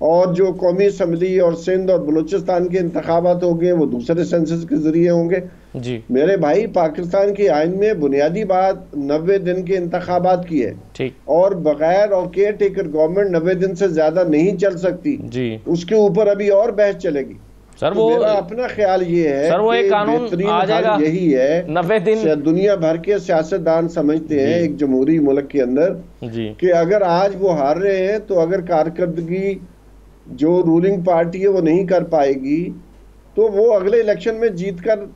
और जो कौमी असम्बली और सिंध और बलूचिस्तान के इंतबात होंगे वो दूसरे सेंसस के ज़रिए होंगे। जी। मेरे भाई पाकिस्तान के आइन में बुनियादी बात नबे दिन के इंतबात की है। ठीक। और बगैर और केयर टेकर गवर्नमेंट नब्बे दिन से ज़्यादा नहीं चल सकती। जी। उसके ऊपर अभी और बहस चलेगी। सर तो वो मेरा अपना ख्याल ये है सर, वो एक कानून आ जाएगा। यही है नब्बे दिन दुनिया भर के सियासतदान समझते हैं एक जमहूरी मुल्क के अंदर जी। कि अगर आज वो हार रहे हैं तो अगर कारकर्दगी जो रूलिंग पार्टी है वो नहीं कर पाएगी तो वो अगले इलेक्शन में जीत कर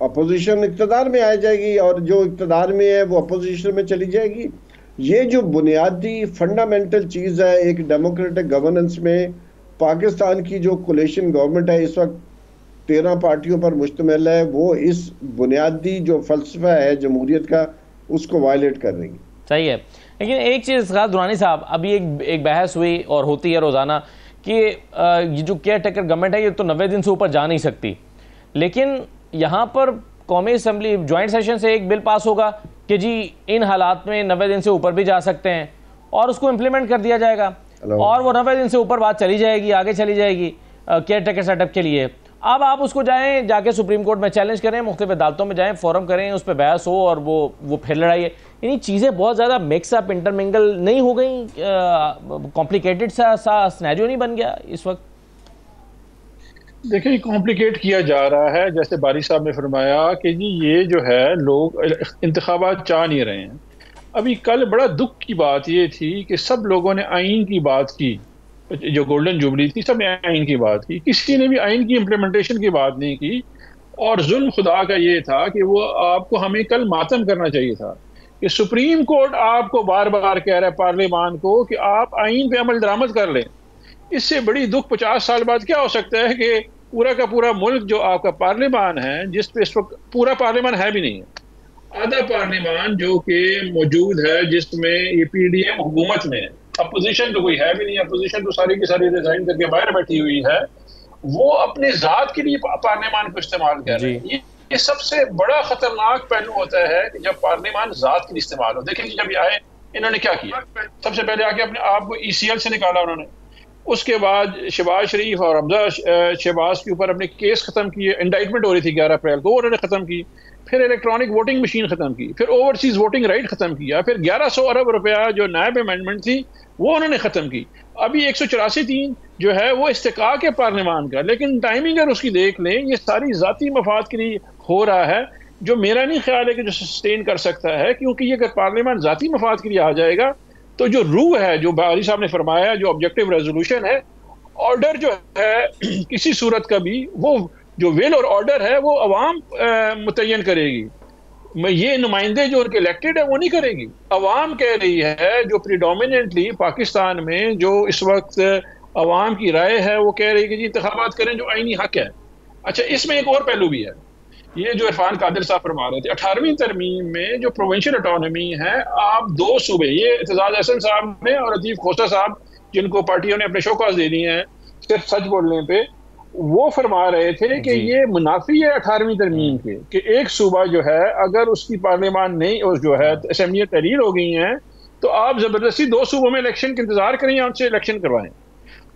अपोजिशन इकतदार में आ जाएगी और जो इकतदार में है वो अपोजिशन में चली जाएगी। ये जो बुनियादी फंडामेंटल चीज़ है एक डेमोक्रेटिक गवर्नेंस में पाकिस्तान की जो कोलेशन गवर्नमेंट है, इस वक्त तेरह पार्टियों पर मुश्तमिल है, वो इस बुनियादी जो फलसफा है, जमहूरियत का, उसको वायलेट कर रही है। सही है। लेकिन एक चीज़ खास दुरानी साहब, अभी एक एक बहस हुई और होती है रोज़ाना कि ये जो केयर टेकर गवर्नमेंट है, ये तो नब्बे दिन से ऊपर जा नहीं सकती। लेकिन यहाँ पर कौमी असम्बली ज्वाइंट सेशन से एक बिल पास होगा कि जी, इन हालात में नब्बे दिन से ऊपर भी जा सकते हैं और उसको इम्प्लीमेंट कर दिया जाएगा। और वो नब्बे दिन से ऊपर बात चली जाएगी आगे चली जाएगी केयर टेकर सेटअप के लिए। अब आप उसको जाएँ जाके सुप्रीम कोर्ट में चैलेंज करें मुख्तलिफ़ अदालतों में जाएँ फॉरम करें उस पर बहस हो और वो वो फिर लड़ाई है। यानी चीज़ें बहुत ज़्यादा मिक्सअप इंटरमिंगल नहीं हो गई कॉम्प्लिकेटेड सा सा स्नैरियो नहीं बन गया इस वक्त। देखिए कॉम्प्लिकेट किया जा रहा है जैसे बारी साहब ने फरमाया कि जी ये जो है लोग इंतबात चाह नहीं रहे हैं। अभी कल बड़ा दुख की बात ये थी कि सब लोगों ने आइन की बात की, जो गोल्डन जुबली थी, सबने आइन की बात की। किसी ने भी आइन की इम्प्लीमेंटेशन की बात नहीं की। और जुल्म खुदा का ये था कि वो आपको हमें कल मातम करना चाहिए था। कि सुप्रीम कोर्ट आपको बार बार कह रहा है पार्लियामान को कि आप आइन पे अमल दरामद कर लें। इससे बड़ी दुख पचास साल बाद क्या हो सकता है कि पूरा का पूरा मुल्क जो आपका पार्लियामान है, जिस पे इस वक्त पूरा पार्लियामान है भी नहीं। है आधा पार्लियामान जो कि मौजूद है जिसमें ये पी डी एम हुकूमत में अपोजिशन तो कोई है भी नहीं अपोजिशन तो सारी की सारी रिजाइन करके बाहर बैठी हुई है। वो अपने जात के लिए पार्लियामान को इस्तेमाल कर रहे हैं। ये सबसे बड़ा खतरनाक पहलू होता है कि जब पार्लियामान जात के लिए इस्तेमाल हो। देखें जब ये आए इन्होंने क्या किया? सबसे पहले आके अपने आप को ई e से निकाला उन्होंने। उसके बाद शहबाज शरीफ और अब्दा शहबाज के ऊपर अपने केस खत्म किए। इंडाइटमेंट हो रही थी ग्यारह अप्रैल को उन्होंने खत्म की। फिर इलेक्ट्रॉनिक वोटिंग मशीन खत्म की, फिर ओवरसीज वोटिंग राइट खत्म किया फिर 1100 अरब रुपया जो नायब अमेंडमेंट थी, वो उन्होंने ख़त्म की। अभी एक सौ चौरासी तीन जो है, वो इस्तेकाक है पार्लियामान का, लेकिन टाइमिंग अगर उसकी देख लें, ये सारी ज़ाती मफाद के लिए हो रहा है, जो मेरा नहीं ख्याल है कि जो सस्टेन कर सकता है, क्योंकि ये अगर पार्लियामान ज़ाती मफाद के लिए आ जाएगा तो जो रू है, जो बारी साहब ने फरमाया, जो ऑब्जेक्टिव रेजोल्यूशन है ऑर्डर जो है, [CLEARS THROAT] किसी सूरत का भी, वो जो विल और ऑर्डर है, वो अवाम मुतन करेगी। मैं ये नुमाइंदे जो उनके इलेक्टेड है, वो नहीं करेगी। अवाम कह रही है, जो प्रिडोमिनेंटली पाकिस्तान में जो इस वक्त अवाम की राय है, वो कह रही है कि जी इंतबात करें, जो आईनी हक है। अच्छा इसमें एक और पहलू भी है। ये जो इरफान कादिर साहब फरमा रहे थे, अठारहवीं तरमीम में जो प्रोविंशियल अटोनमी है, आप दो सूबे, ये एतजाज हसन साहब ने और अतीफ खोसा साहब, जिनको पार्टियों ने अपने शोकाज दे दिए हैं, सिर्फ़ सच बोलने पे वो फरमा रहे थे कि ये मुनाफी है अठारहवीं तरमीम के कि एक सूबा जो है अगर उसकी पार्लियामान नहीं और जो है असम्बलियाँ तहरीर हो गई हैं तो आप ज़बरदस्ती दो सूबों में इलेक्शन का इंतज़ार करें या उनसे इलेक्शन करवाएँ।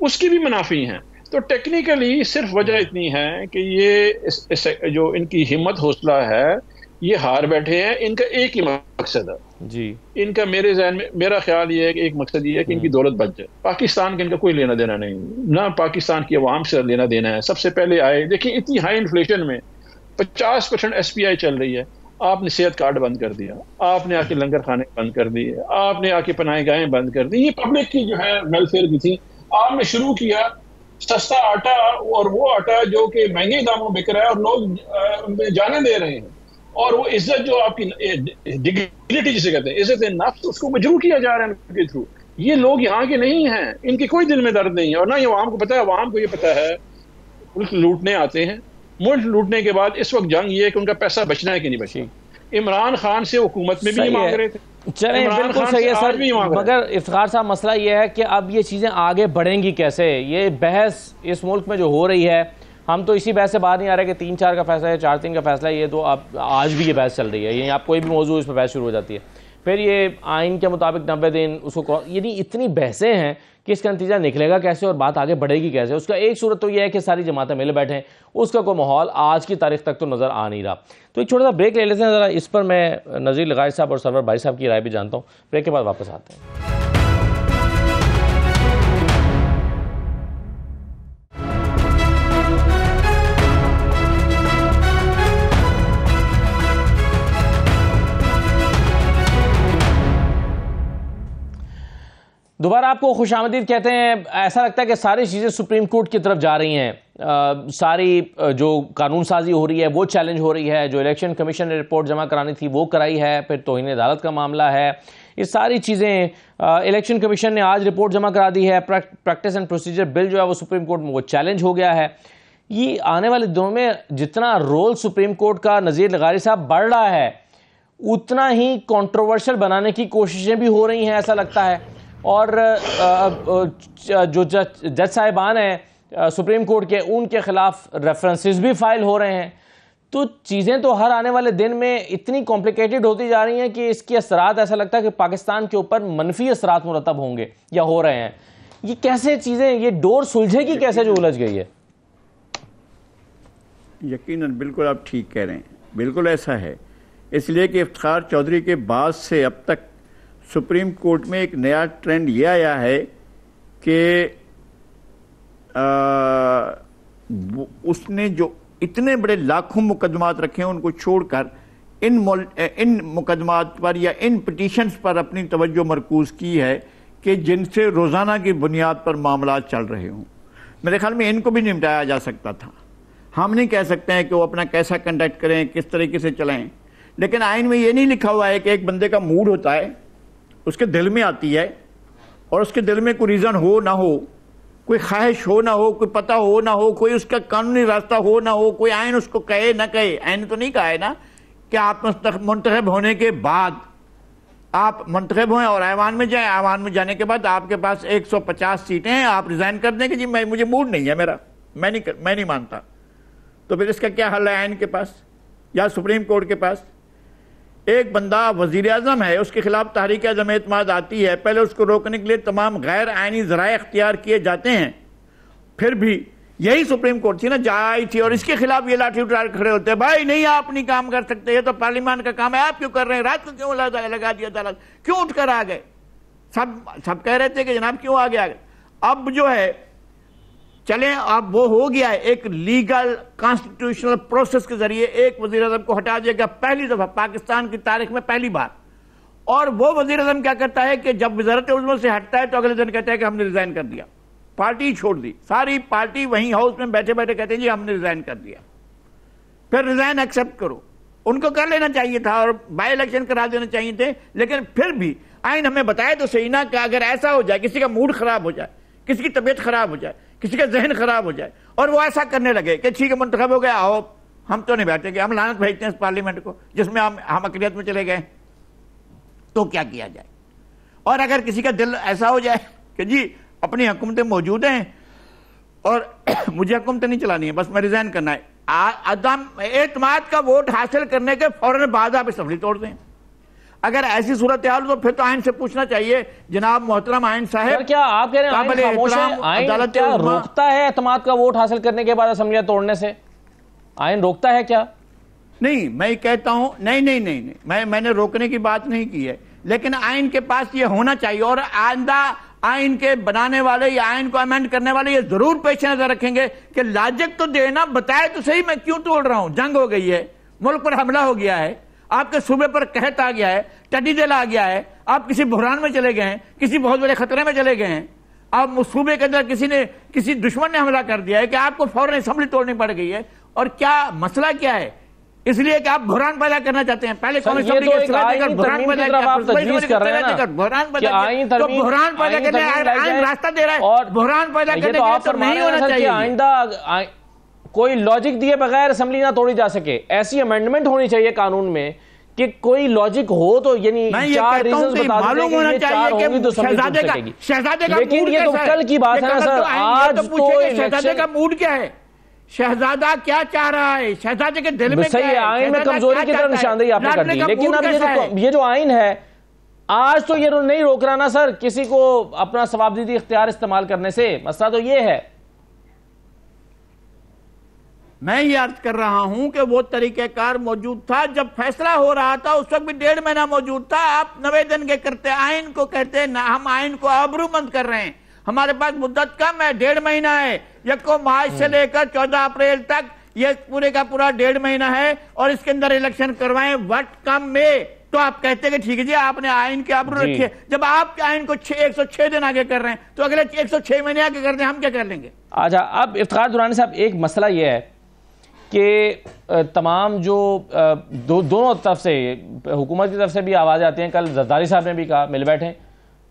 उसकी भी मुनाफी हैं। तो टेक्निकली सिर्फ़ वजह इतनी है कि ये इस, इस, जो इनकी हिम्मत हौसला है ये हार बैठे हैं इनका एक ही मकसद है। जी। इनका मेरे जहन में मेरा ख्याल ये है कि एक मकसद ये है कि इनकी हम्म। दौलत बच जाए। पाकिस्तान का इनका कोई लेना देना नहीं। ना पाकिस्तान की आवाम से लेना देना है। सबसे पहले आए। देखिए इतनी हाई इन्फ्लेशन में पचास परसेंट एस पी आई चल रही है। आपने सेहत कार्ड बंद कर दिया। आपने आके लंगर खाने बंद कर दिए। आपने आके पनाए गायें बंद कर दी। ये पब्लिक की जो है वेलफेयर की थी। आपने शुरू किया सस्ता आटा और वो आटा जो कि महँगे दामों बिक रहा है और लोग जाने दे रहे हैं। और वो इज़्ज़त जो आपकी डिग्निटी जिसे कहते हैं इज़्ज़त नफ्स उसको मजबूर किया जा रहा है उनके थ्रू ये लोग यहाँ के नहीं हैं इनके कोई दिल में दर्द नहीं है। और ना ये आवाम को पता है आवाम को ये पता है मुल्क लूटने आते हैं। मुल्क लूटने के बाद इस वक्त जंग ये है कि उनका पैसा बचना है कि नहीं बची इमरान खान से हुकूमत में भी मांग रहे थे। चलें बिल्कुल सही है सर। मगर इफ्तार साहब मसला यह है कि अब ये चीज़ें आगे बढ़ेंगी कैसे? ये बहस इस मुल्क में जो हो रही है हम तो इसी बहस से बाहर नहीं आ रहे कि तीन चार का फैसला है, चार तीन का फैसला है, ये तो अब आज भी ये बहस चल रही है। यानी आप कोई भी मौजूद इस पर बहस शुरू हो जाती है। फिर ये आइन के मुताबिक नब्बे दिन उसको यानी इतनी बहसें हैं कि इसका नतीजा निकलेगा कैसे और बात आगे बढ़ेगी कैसे, उसका एक सूरत तो यह है कि सारी जमातें मिल बैठे हैं, उसका कोई माहौल आज की तारीख तक तो नज़र आ नहीं रहा। तो एक छोटा सा ब्रेक ले लेते हैं, ज़रा इस पर मैं नज़ीर लगाई साहब और सरवर भाई साहब की राय भी जानता हूँ। ब्रेक के बाद वापस आते हैं। दोबारा आपको खुश आमदीद कहते हैं, ऐसा लगता है कि सारी चीज़ें सुप्रीम कोर्ट की तरफ़ जा रही हैं। सारी जो कानून साजी हो रही है, वो चैलेंज हो रही है, जो इलेक्शन कमीशन ने रिपोर्ट जमा करानी थी, वो कराई है, फिर तोहिन अदालत का मामला है। ये सारी चीज़ें इलेक्शन कमीशन ने आज रिपोर्ट जमा करा दी है प्रैक्टिस एंड प्रोसीजर बिल जो है वो सुप्रीम कोर्ट में वो चैलेंज हो गया है। ये आने वाले दिनों में जितना रोल सुप्रीम कोर्ट का नज़ीर लगारी साहब बढ़ रहा है, उतना ही कॉन्ट्रोवर्शियल बनाने की कोशिशें भी हो रही हैं, ऐसा लगता है। और जो जज जज साहिबान हैं सुप्रीम कोर्ट के, उनके ख़िलाफ़ रेफरेंसेस भी फ़ाइल हो रहे हैं। तो चीज़ें तो हर आने वाले दिन में इतनी कॉम्प्लिकेटेड होती जा रही हैं कि इसके असरात, ऐसा लगता है कि पाकिस्तान के ऊपर मनफी असरात मुरतब होंगे या हो रहे हैं। ये कैसे चीज़ें, ये डोर सुलझेगी कैसे जो उलझ गई है? यकीनन बिल्कुल आप ठीक कह रहे हैं। बिल्कुल ऐसा है। इसलिए कि इफ्तार चौधरी के बाद से अब तक सुप्रीम कोर्ट में एक नया ट्रेंड यह आया है कि उसने जो इतने बड़े लाखों मुकदमात रखे हैं, उनको छोड़कर इन इन मुकदमात पर या इन पिटिशन्स पर अपनी तवज्जो मरकूज की है कि जिनसे रोज़ाना की बुनियाद पर मामला चल रहे हों। मेरे ख्याल में इनको भी निपटाया जा सकता था। हम नहीं कह सकते हैं कि वो अपना कैसा कंडक्ट करें, किस तरीके से चलाएँ लेकिन आइन में ये नहीं लिखा हुआ है कि एक बंदे का मूड होता है उसके दिल में आती है और उसके दिल में कोई रीज़न हो ना हो कोई ख्वाहिश हो ना हो कोई पता हो ना हो कोई उसका कानूनी रास्ता हो ना हो कोई आयन उसको कहे ना कहे आयन तो नहीं कहा है ना? कि आप मुंतब होने के बाद आप मंतखब हों और ऐवान में जाए। ऐवान में जाने के बाद आपके पास 150 सीटें हैं आप रिज़ाइन कर दें कि जी मैं मुझे मूड नहीं है मेरा। मैं नहीं कर, मैं नहीं मानता। तो फिर इसका क्या हल है आयन के पास या सुप्रीम कोर्ट के पास? एक बंदा वज़ीर अजम है, उसके खिलाफ तहरीक अजम अतमाद आती है। पहले उसको रोकने के लिए तमाम गैर आइनी जराए अख्तियार किए जाते हैं। फिर भी यही सुप्रीम कोर्ट थी ना जा आई थी और इसके खिलाफ ये लाठी उठा खड़े होते हैं, भाई नहीं, आप नहीं काम कर सकते, ये तो पार्लियामान का काम है, आप क्यों कर रहे हैं? रात को क्यों लगा दिया अदालत? क्यों उठकर आ गए? सब सब कह रहे थे कि जनाब क्यों आ गए? अब जो है चले, अब वो हो गया है एक लीगल कॉन्स्टिट्यूशनल प्रोसेस के ज़रिए एक वज़ीर अजम को हटा दिया गया। पहली दफ़ा पाकिस्तान की तारीख में पहली बार। और वो वज़ीर अजम क्या करता है कि जब वजारत उजम से हटता है तो अगले दिन कहता है कि हमने रिजाइन कर दिया। पार्टी छोड़ दी। सारी पार्टी वहीं हाउस में बैठे बैठे कहते हैं, जी, हमने रिजाइन कर दिया। फिर रिजाइन एक्सेप्ट करो। उनको कर लेना चाहिए था और बाई इलेक्शन करा देना चाहिए थे, लेकिन फिर भी, आइन हमें बताया तो सही ना कि अगर ऐसा हो जाए, किसी का मूड खराब हो जाए, किसी की तबीयत खराब हो जाए किसी का जहन खराब हो जाए। और वो ऐसा करने लगे कि ठीक है, मुंतखब हो गया, आओ। हम तो नहीं बैठेंगे, हम लानत भेजते हैं इस पार्लियामेंट को, जिसमें हम हम अकलियत में चले गए। तो क्या किया जाए? और अगर किसी का दिल ऐसा हो जाए कि जी, अपनी हुकूमतें मौजूद हैं और [CLEARS THROAT] मुझे हुकूमतें नहीं चलानी है, बस मैं रिजाइन करना है। एतमाद का वोट हासिल करने के फ़ौरन बाद आप असम्बली तोड़ दें अगर ऐसी सूरत हाल तो फिर तो आइन से पूछना चाहिए। जनाब मोहतरम आइन साहब क्या आप कह रहे हैं रोकता है एतमाद का वोट हासिल करने के बाद असम्बलियाँ तोड़ने से? आइन रोकता है क्या? नहीं मैं कहता हूँ नहीं नहीं नहीं नहीं मैं मैंने रोकने की बात नहीं की है। लेकिन आइन के पास ये होना चाहिए और आइंदा आइन के बनाने वाले या आइन को अमेंड करने वाले ये ज़रूर पेश नज़र रखेंगे कि लाजक तो देना बताए तो सही मैं क्यों तोड़ रहा हूँ? जंग हो गई है मुल्क पर हमला हो गया है। आपके सूबे पर कहत आ गया है टडी दिल आ गया है आप किसी बुहरान में चले गए हैं किसी बहुत बड़े खतरे में चले गए हैं आप सूबे के अंदर किसी ने किसी दुश्मन ने हमला कर दिया है कि आपको फ़ौरन असम्बली तोड़नी पड़ गई है और क्या मसला क्या है? इसलिए कि आप बुरान पैदा करना चाहते हैं। पहले कौन तो बुरान पैदा तो करने रास्ता दे रहा है। और बुरान पैदा करने तो नहीं होना चाहिए। आइंदा कोई लॉजिक दिए बगैर असेंबली ना तोड़ी जा सके। ऐसी अमेंडमेंट होनी चाहिए कानून में कि कोई लॉजिक हो तो यानी चार रीजन बता मालूम होना चाहिए कि तो शहजादे का शहजादे का लेकिन ये तो कल की बात है ना सर आज तो शहजादे का मूड क्या है? शहजादा क्या चाह रहा है? शहजादे के दिल में सही है? आइन में कमज़ोरी की तरफ़ निशानदेही आपने कर दी। लेकिन अब ये जो ये जो आइन है आज तो ये नहीं रोक रहा ना सर किसी को अपना सवाबदीदी इख्तियार इस्तेमाल करने से। मसला तो ये है मैं ये अर्ज़ कर रहा हूँ कि वो तरीकेकार मौजूद था। जब फैसला हो रहा था उस वक्त भी डेढ़ महीना मौजूद था। आप नवे दिन के करते आयन को कहते ना हम आइन को आबरूमंद कर रहे हैं। हमारे पास मुद्दत कम है डेढ़ महीना है। यको मार्च से हम्म। लेकर चौदह अप्रैल तक ये पूरे का पूरा डेढ़ महीना है और इसके अंदर इलेक्शन करवाएँ वट कम में। तो आप कहते हैं कि ठीक है जी आपने आइन के आबरू रखी। है जब आप आइन को एक सौ छह दिन आगे कर रहे हैं तो अगले एक सौ छह महीने आगे कर दें हम क्या कर लेंगे? अच्छा अब इफ्तार दुरानी साहब एक मसला यह है कि तमाम जो दो, दोनों तरफ़ से, हुकूमत की तरफ़ से भी आवाज़ आती हैं। कल जरदारी साहब ने भी कहा, मिल बैठे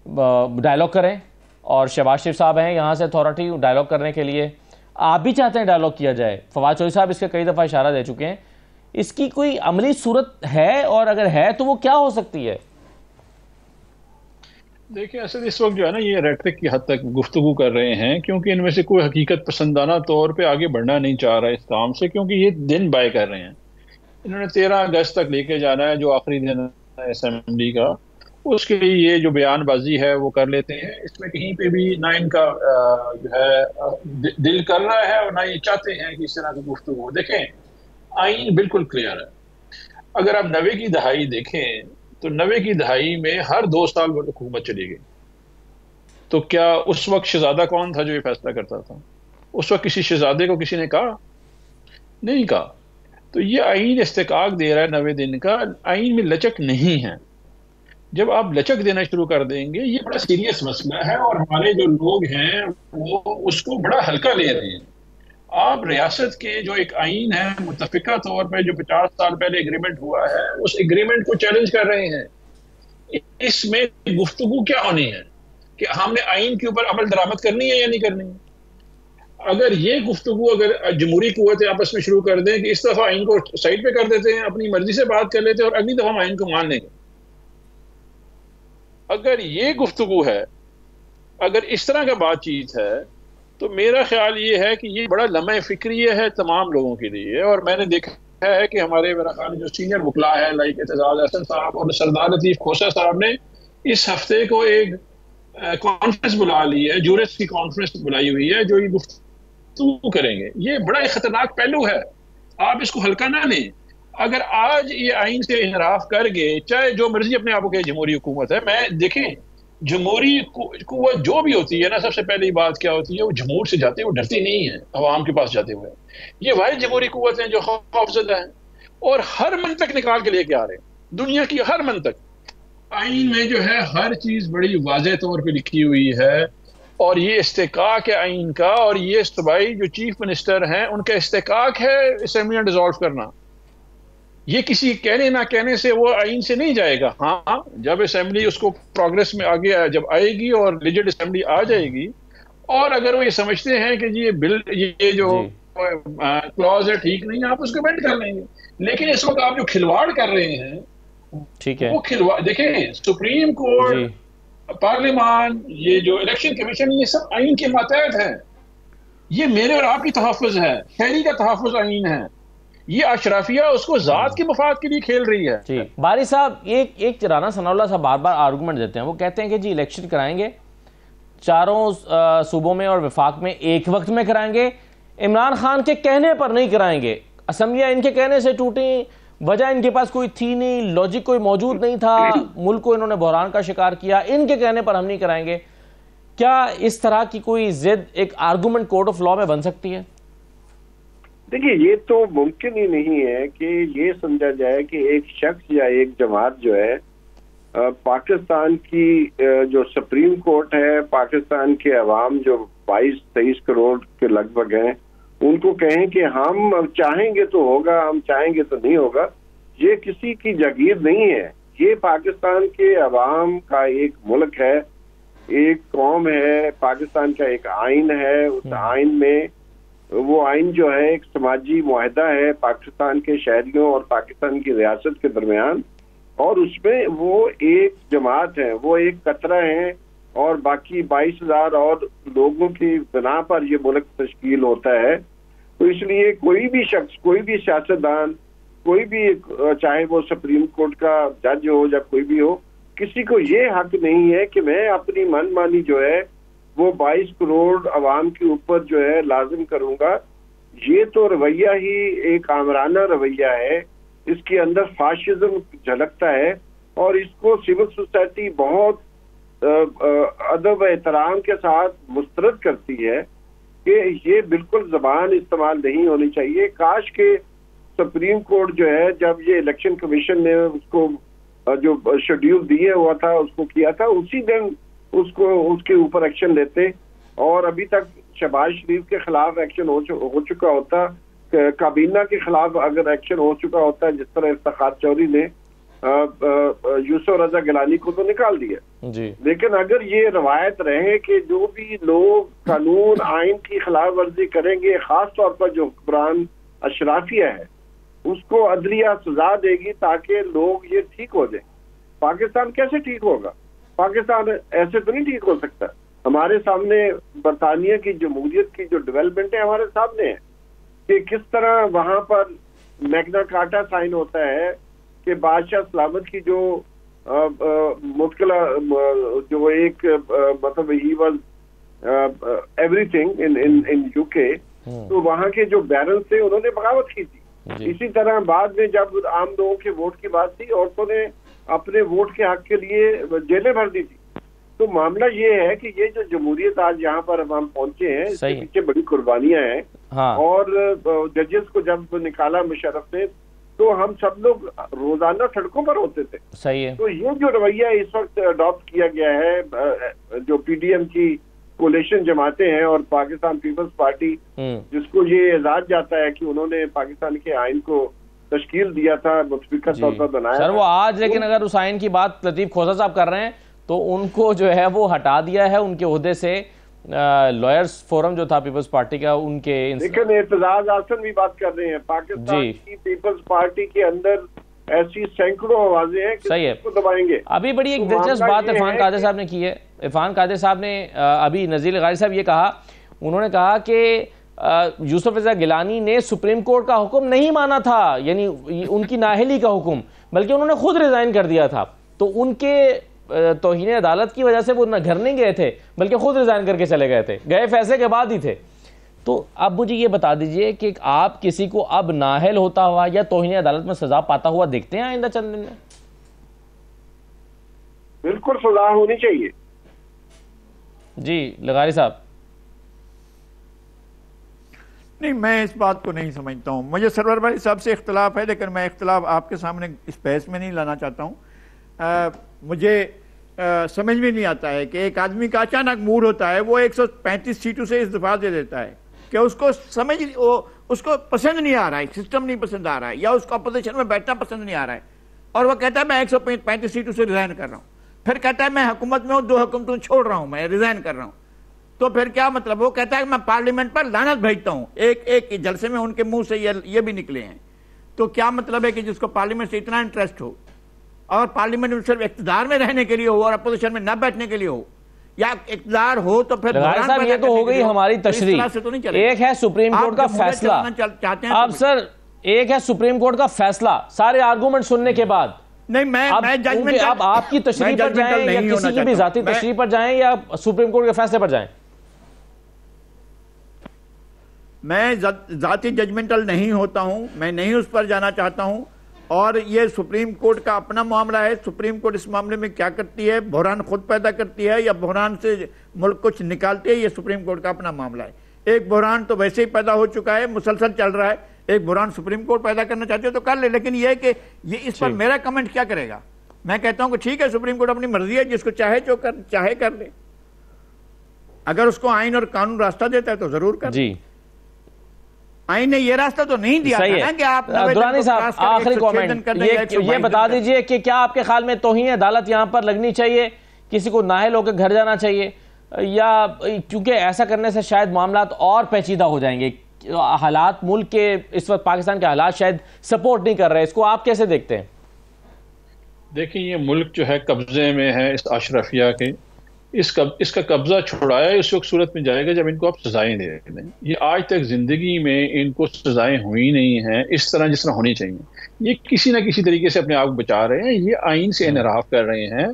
डायलॉग करें और शहबाज शरीफ साहब हैं यहाँ से अथॉरिटी डायलॉग करने के लिए। आप भी चाहते हैं डायलॉग किया जाए? फवाद चौधरी साहब इसके कई दफ़ा इशारा दे चुके हैं। इसकी कोई अमली सूरत है? और अगर है तो वो क्या हो सकती है? देखिए असल इस वक्त जो है ना, ये रेटरिक की हद तक गुफ्तु कर रहे हैं, क्योंकि इनमें से कोई हकीकत पसंदाना तौर पे आगे बढ़ना नहीं चाह रहा इस काम से, क्योंकि ये दिन बाय कर रहे हैं। इन्होंने तेरह अगस्त तक लेके जाना है, जो आखिरी दिन असम्बली का। उसके लिए ये जो बयानबाजी है, वो कर लेते हैं। इसमें कहीं पे भी ना इनका जो है दिल कर रहा है और ना ये चाहते हैं कि इस तरह की गुफ्तु हो। देखें, आइन बिल्कुल क्लियर है। अगर आप नबे की दहाई देखें तो नबे की दहाई में हर दो साल वो हुकूमत चली गई। तो क्या उस वक्त शहजादा कौन था जो ये फैसला करता था? उस वक्त किसी शहजादे को किसी ने कहा? नहीं कहा। तो ये आइन इस्तेकाक दे रहा है नवे दिन का आइन में लचक नहीं है। जब आप लचक देना शुरू कर देंगे, ये बड़ा सीरियस मसला है और हमारे जो लोग हैं, वो उसको बड़ा हल्का ले रहे हैं। आप रियासत के जो एक आइन है मुतफिका तौर पर जो पचास साल पहले एग्रीमेंट हुआ है, उस एग्रीमेंट को चैलेंज कर रहे हैं। इसमें गुफ्तु क्या होनी है? कि हमने आइन के ऊपर अमल दरामद करनी है या नहीं करनी है? अगर ये गुफ्तु अगर जमहूरी कुत आपस में शुरू कर दें कि इस दफ़ा आइन को साइड पे कर देते हैं, अपनी मर्ज़ी से बात कर लेते हैं और अगली दफ़ा हम आइन को मान लेंगे। अगर ये गुफ्तु है, अगर इस तरह का बातचीत है तो मेरा ख्याल ये है कि ये बड़ा लम्हा फिक्री है तमाम लोगों के लिए। और मैंने देखा है कि हमारे मेरा ख्याल जो सीनियर मुकला है लाइक एतजाज हसन साहब और सरदार लतीफ़ खोसा साहब ने इस हफ़्ते को एक कॉन्फ्रेंस बुला ली है जूरस की कॉन्फ्रेंस बुलाई हुई है, जो ये गुफ्तु करेंगे। ये बड़ा एक खतरनाक पहलू है। आप इसको हल्का ना लें। अगर आज ये आइन से इनराफ कर गए, चाहे जो मर्ज़ी अपने आप के जमहूरी हुकूमत है, मैं, देखें जमहूरी कुत जो भी होती है ना, सबसे पहली बात क्या होती है, वो जमहूर से जाते हैं वो डरती नहीं है, अवाम के पास जाते हुए। ये वाहि जमहूरी कुत हैं जो खौफजदा हैं, और हर मन तक निकाल के लेके आ रहे हैं, दुनिया की हर मन तक आइन में जो है, हर चीज़ बड़ी वाज तौर पर लिखी हुई है, और ये इस्तेकाक है आइन का, और ये इस्तबाई जो चीफ मिनिस्टर हैं, उनका इस्तेकाक है असम्बली डिजॉल्व करना। ये किसी कहने ना कहने से वो आइन से नहीं जाएगा। हाँ जब असेंबली उसको प्रोग्रेस में आगे जब आएगी और लिजिट असेंबली आ जाएगी और अगर वो ये समझते हैं कि जी ये बिल ये जो क्लॉज है ठीक नहीं आप उसको बेंड कर लेंगे। लेकिन इस वक्त आप जो खिलवाड़ कर रहे हैं ठीक है। वो खिलवाड़ देखें सुप्रीम कोर्ट पार्लियामान ये जो इलेक्शन कमीशन ये सब आइन के मातहत है। ये मेरे और आपकी तहफ़ है शहरी का तहफ़ आइन है। ये अशराफिया उसको जात के मफाद के लिए खेल रही है। बारी साहब, एक एक राना सनाउल्ला साहब बार बार आर्गूमेंट देते हैं। वो कहते हैं कि जी इलेक्शन कराएँगे। चारों सूबों में और विफाक में एक वक्त में कराएँगे। इमरान खान के कहने पर नहीं कराएँगे। असम्बलियाँ इनके कहने से टूटी, वजह इनके पास कोई थी नहीं लॉजिक कोई मौजूद नहीं था, मुल्क को इन्होंने बहरान का शिकार किया, इनके कहने पर हम नहीं कराएँगे। क्या इस तरह की कोई जिद एक आर्गूमेंट कोर्ट ऑफ़ लॉ में बन सकती है? देखिए ये तो मुमकिन ही नहीं है कि ये समझा जाए कि एक शख्स या एक जमात जो है पाकिस्तान की जो सुप्रीम कोर्ट है पाकिस्तान के अवाम जो 22 तेईस करोड़ के लगभग हैं उनको कहें कि हम चाहेंगे तो होगा हम चाहेंगे तो नहीं होगा ये किसी की जागीर नहीं है ये पाकिस्तान के अवाम का एक मुल्क है एक कौम है पाकिस्तान का एक आइन है उस हम्म। आइन में वो आइन जो है, एक समाजी माहदा है पाकिस्तान के शहरियों और पाकिस्तान की रियासत के दरमियान। और उसमें वो एक जमात है, वो एक कतरा है और बाकी बाईस हज़ार और लोगों की बिना पर ये मुल्क तश्कील होता है। तो इसलिए कोई भी शख्स, कोई भी सियासतदान, कोई भी चाहे वो सुप्रीम कोर्ट का जज हो या कोई भी हो, किसी को ये हक नहीं है कि मैं अपनी मनमानी जो है वो 22 करोड़ आवाम के ऊपर जो है लाजिम करूँगा। ये तो रवैया ही एक आमराना रवैया है। इसके अंदर फाशिज्म झलकता है और इसको सिविल सोसाइटी बहुत अदब एहतराम के साथ मुस्तरद करती है कि ये बिल्कुल जबान इस्तेमाल नहीं होनी चाहिए। काश के सुप्रीम कोर्ट जो है, जब ये इलेक्शन कमीशन ने उसको जो शेड्यूल दिए हुआ था, उसको किया था, उसी दिन उसको उसके ऊपर एक्शन लेते। और अभी तक शहबाज शरीफ के खिलाफ एक्शन हो, हो चुका होता। काबीना के खिलाफ अगर एक्शन हो चुका होता है जिस तरह इफ्तार चौधरी ने यूसुफ रजा गिलानी को तो निकाल दिया। जी। लेकिन अगर ये रवायत रहे कि जो भी लोग कानून आइन की खिलाफ वर्जी करेंगे खास तौर पर जो हुक्मरान अशराफिया है उसको अदलिया सजा देगी ताकि लोग ये ठीक हो जाए। पाकिस्तान कैसे ठीक होगा? पाकिस्तान ऐसे तो नहीं ठीक हो सकता। हमारे सामने बरतानिया की जमहूरियत की जो डेवलपमेंट है हमारे सामने है कि किस तरह वहाँ पर मैगना कार्टा साइन होता है कि बादशाह सलामत की जो मुश्किल जो एक मतलब ही was everything in in in UK तो वहाँ के जो बैरन थे उन्होंने बगावत की थी। इसी तरह बाद में जब आम लोगों के वोट की बात थी औरतों ने अपने वोट के हक के लिए जेलें भर दी थी। तो मामला ये है कि ये जो जमहूरियत आज यहाँ पर हम पहुँचे हैं इसके पीछे बड़ी कुर्बानियाँ हैं। हाँ। और जजेस को जब निकाला मुशरफ ने तो हम सब लोग रोज़ाना सड़कों पर होते थे। सही है। तो ये जो रवैया इस वक्त अडॉप्ट किया गया है जो पीडीएम की कोलेशन जमाते हैं और पाकिस्तान पीपल्स पार्टी हम्म। जिसको ये एजाज जाता है कि उन्होंने पाकिस्तान के आइन को तश्कील दिया था मुतफिका तौर पर बनाया सर वो आज लेकिन अगर उस आइन की बात लतीफ खोसा साहब कर रहे हैं तो उनको जो है वो हटा दिया है उनके अहदे से। लॉयर्स फोरम जो था पीपल्स पार्टी का उनके लेकिन एतजाज आसन भी बात कर रहे हैं। पाकिस्तान की पीपल्स पार्टी के अंदर ऐसी सैकड़ों आवाज़ें हैं सही है। दबाएँगे? अभी बड़ी एक तो दिलचस्प बात इरफान कादर साहब ने की है। इरफान कादर साहब ने अभी नजीर गारी साहब ये कहा उन्होंने कहा कि यूसुफ रजा गिलानी ने सुप्रीम कोर्ट का हुक्म नहीं माना था यानी उनकी नाहली का हुक्म बल्कि उन्होंने खुद रिजाइन कर दिया था। तो उनके तोहन अदालत की वजह से वो घर नहीं गए थे बल्कि खुद रिजाइन करके चले गए थे। गए फैसले के बाद ही थे। तो अब मुझे ये बता दीजिए कि आप किसी को अब नाहल होता हुआ या तोहन अदालत में सजा पाता हुआ देखते हैं आइंदा चंद दिन में बिल्कुल सजा होनी चाहिए। जी लगारी साहब। नहीं मैं इस बात को नहीं समझता हूँ। मुझे सरवर भाई साहब से इख्तलाफ है लेकिन मैं इख्तलाफ आपके सामने इस बहस में नहीं लाना चाहता हूँ। मुझे आ, समझ में नहीं आता है कि एक आदमी का अचानक मूड होता है वो 135 सीटों से इस्तीफा दे देता है। कि उसको समझ वो उसको पसंद नहीं आ रहा है सिस्टम नहीं पसंद आ रहा है या उसको अपोजिशन में बैठना पसंद नहीं आ रहा है। और वो कहता है मैं एक सौ पैंतीस सीटों से रिजाइन कर रहा हूँ। फिर कहता है मैं हुकूमत में हूँ दो हुकूमतों छोड़ रहा हूँ मैं रिजाइन कर रहा हूँ। तो फिर क्या मतलब? वो कहता है कि मैं पार्लियामेंट पर लानत भेजता हूँ। एक एक जलसे में उनके मुँह से ये ये भी निकले हैं। तो क्या मतलब है कि जिसको पार्लियामेंट से इतना इंटरेस्ट हो और पार्लियामेंट में सिर्फ़ इकतदार में रहने के लिए हो और अपोजिशन में न बैठने के लिए हो या इकतदार हो तो फिर ये तो हो गई हमारी तो तशरी तो नहीं एक है सुप्रीम कोर्ट का फैसला। चाहते हैं अब सर एक है सुप्रीम कोर्ट का फैसला। सारे आर्गूमेंट सुनने के बाद। नहीं मैं अब, मैं जजमेंट अब आपकी तशरी पर जाएँ या किसी की भी जाती तशरी पर जाएँ या सुप्रीम कोर्ट के फैसले पर जाएँ? मैं ज़ाती जजमेंटल नहीं होता हूँ मैं नहीं उस पर जाना चाहता हूँ। और ये सुप्रीम कोर्ट का अपना मामला है सुप्रीम कोर्ट इस मामले में क्या करती है? बहरान खुद पैदा करती है या बहरान से मुल्क कुछ निकालती है? ये सुप्रीम कोर्ट का अपना मामला है। एक बहरान तो वैसे ही पैदा हो चुका है मुसलसल चल रहा है। एक बहरान सुप्रीम कोर्ट पैदा करना चाहते हो तो कर ले लेकिन यह कि ये इस पर मेरा कमेंट क्या करेगा? मैं कहता हूँ कि ठीक है सुप्रीम कोर्ट अपनी मर्ज़ी है जिसको चाहे जो कर चाहे कर ले। अगर उसको आइन और कानून रास्ता देता है तो ज़रूर कर। जी। आइन ने ये रास्ता तो नहीं दिया सही है। कि आप दुरानी साहब आखिरी कमेंट। ये, ये बता दीजिए कि क्या आपके ख्याल में तोहिन अदालत यहाँ पर लगनी चाहिए? किसी को नाहल होकर घर जाना चाहिए? या क्योंकि ऐसा करने से शायद मामला और पेचीदा हो जाएँगे। हालात मुल्क के इस वक्त पाकिस्तान के हालात शायद सपोर्ट नहीं कर रहे। इसको आप कैसे देखते हैं? देखिए ये मुल्क जो है कब्जे में है इस अशरफिया के। इस कब, इसका कब्जा छुड़ाया इस वक्त सूरत में जाएगा जब इनको आप सजाएँ दे दें ये आज तक ज़िंदगी में इनको सजाएँ हुई नहीं हैं इस तरह जिस तरह होनी चाहिए। ये किसी ना किसी तरीके से अपने आप को बचा रहे हैं ये आइन से इनराफ कर रहे हैं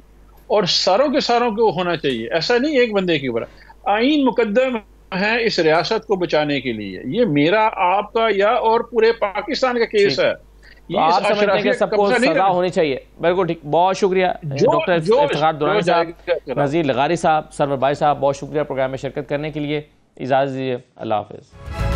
और सारों के सारों को होना चाहिए। ऐसा नहीं एक बंदे के ऊपर। आइन मुकदम है इस रियासत को बचाने के लिए। ये मेरा आपका या और पूरे पाकिस्तान का केस है। तो आप समझते हैं कि सबको सजा होनी चाहिए। बिल्कुल ठीक बहुत शुक्रिया डॉक्टर इफ्तार दुरानी साहब नज़ीर लगारी साहब सरवर भाई साहब बहुत शुक्रिया प्रोग्राम में शिरकत करने के लिए। इजाज़त दीजिए अल्लाह हाफिज़।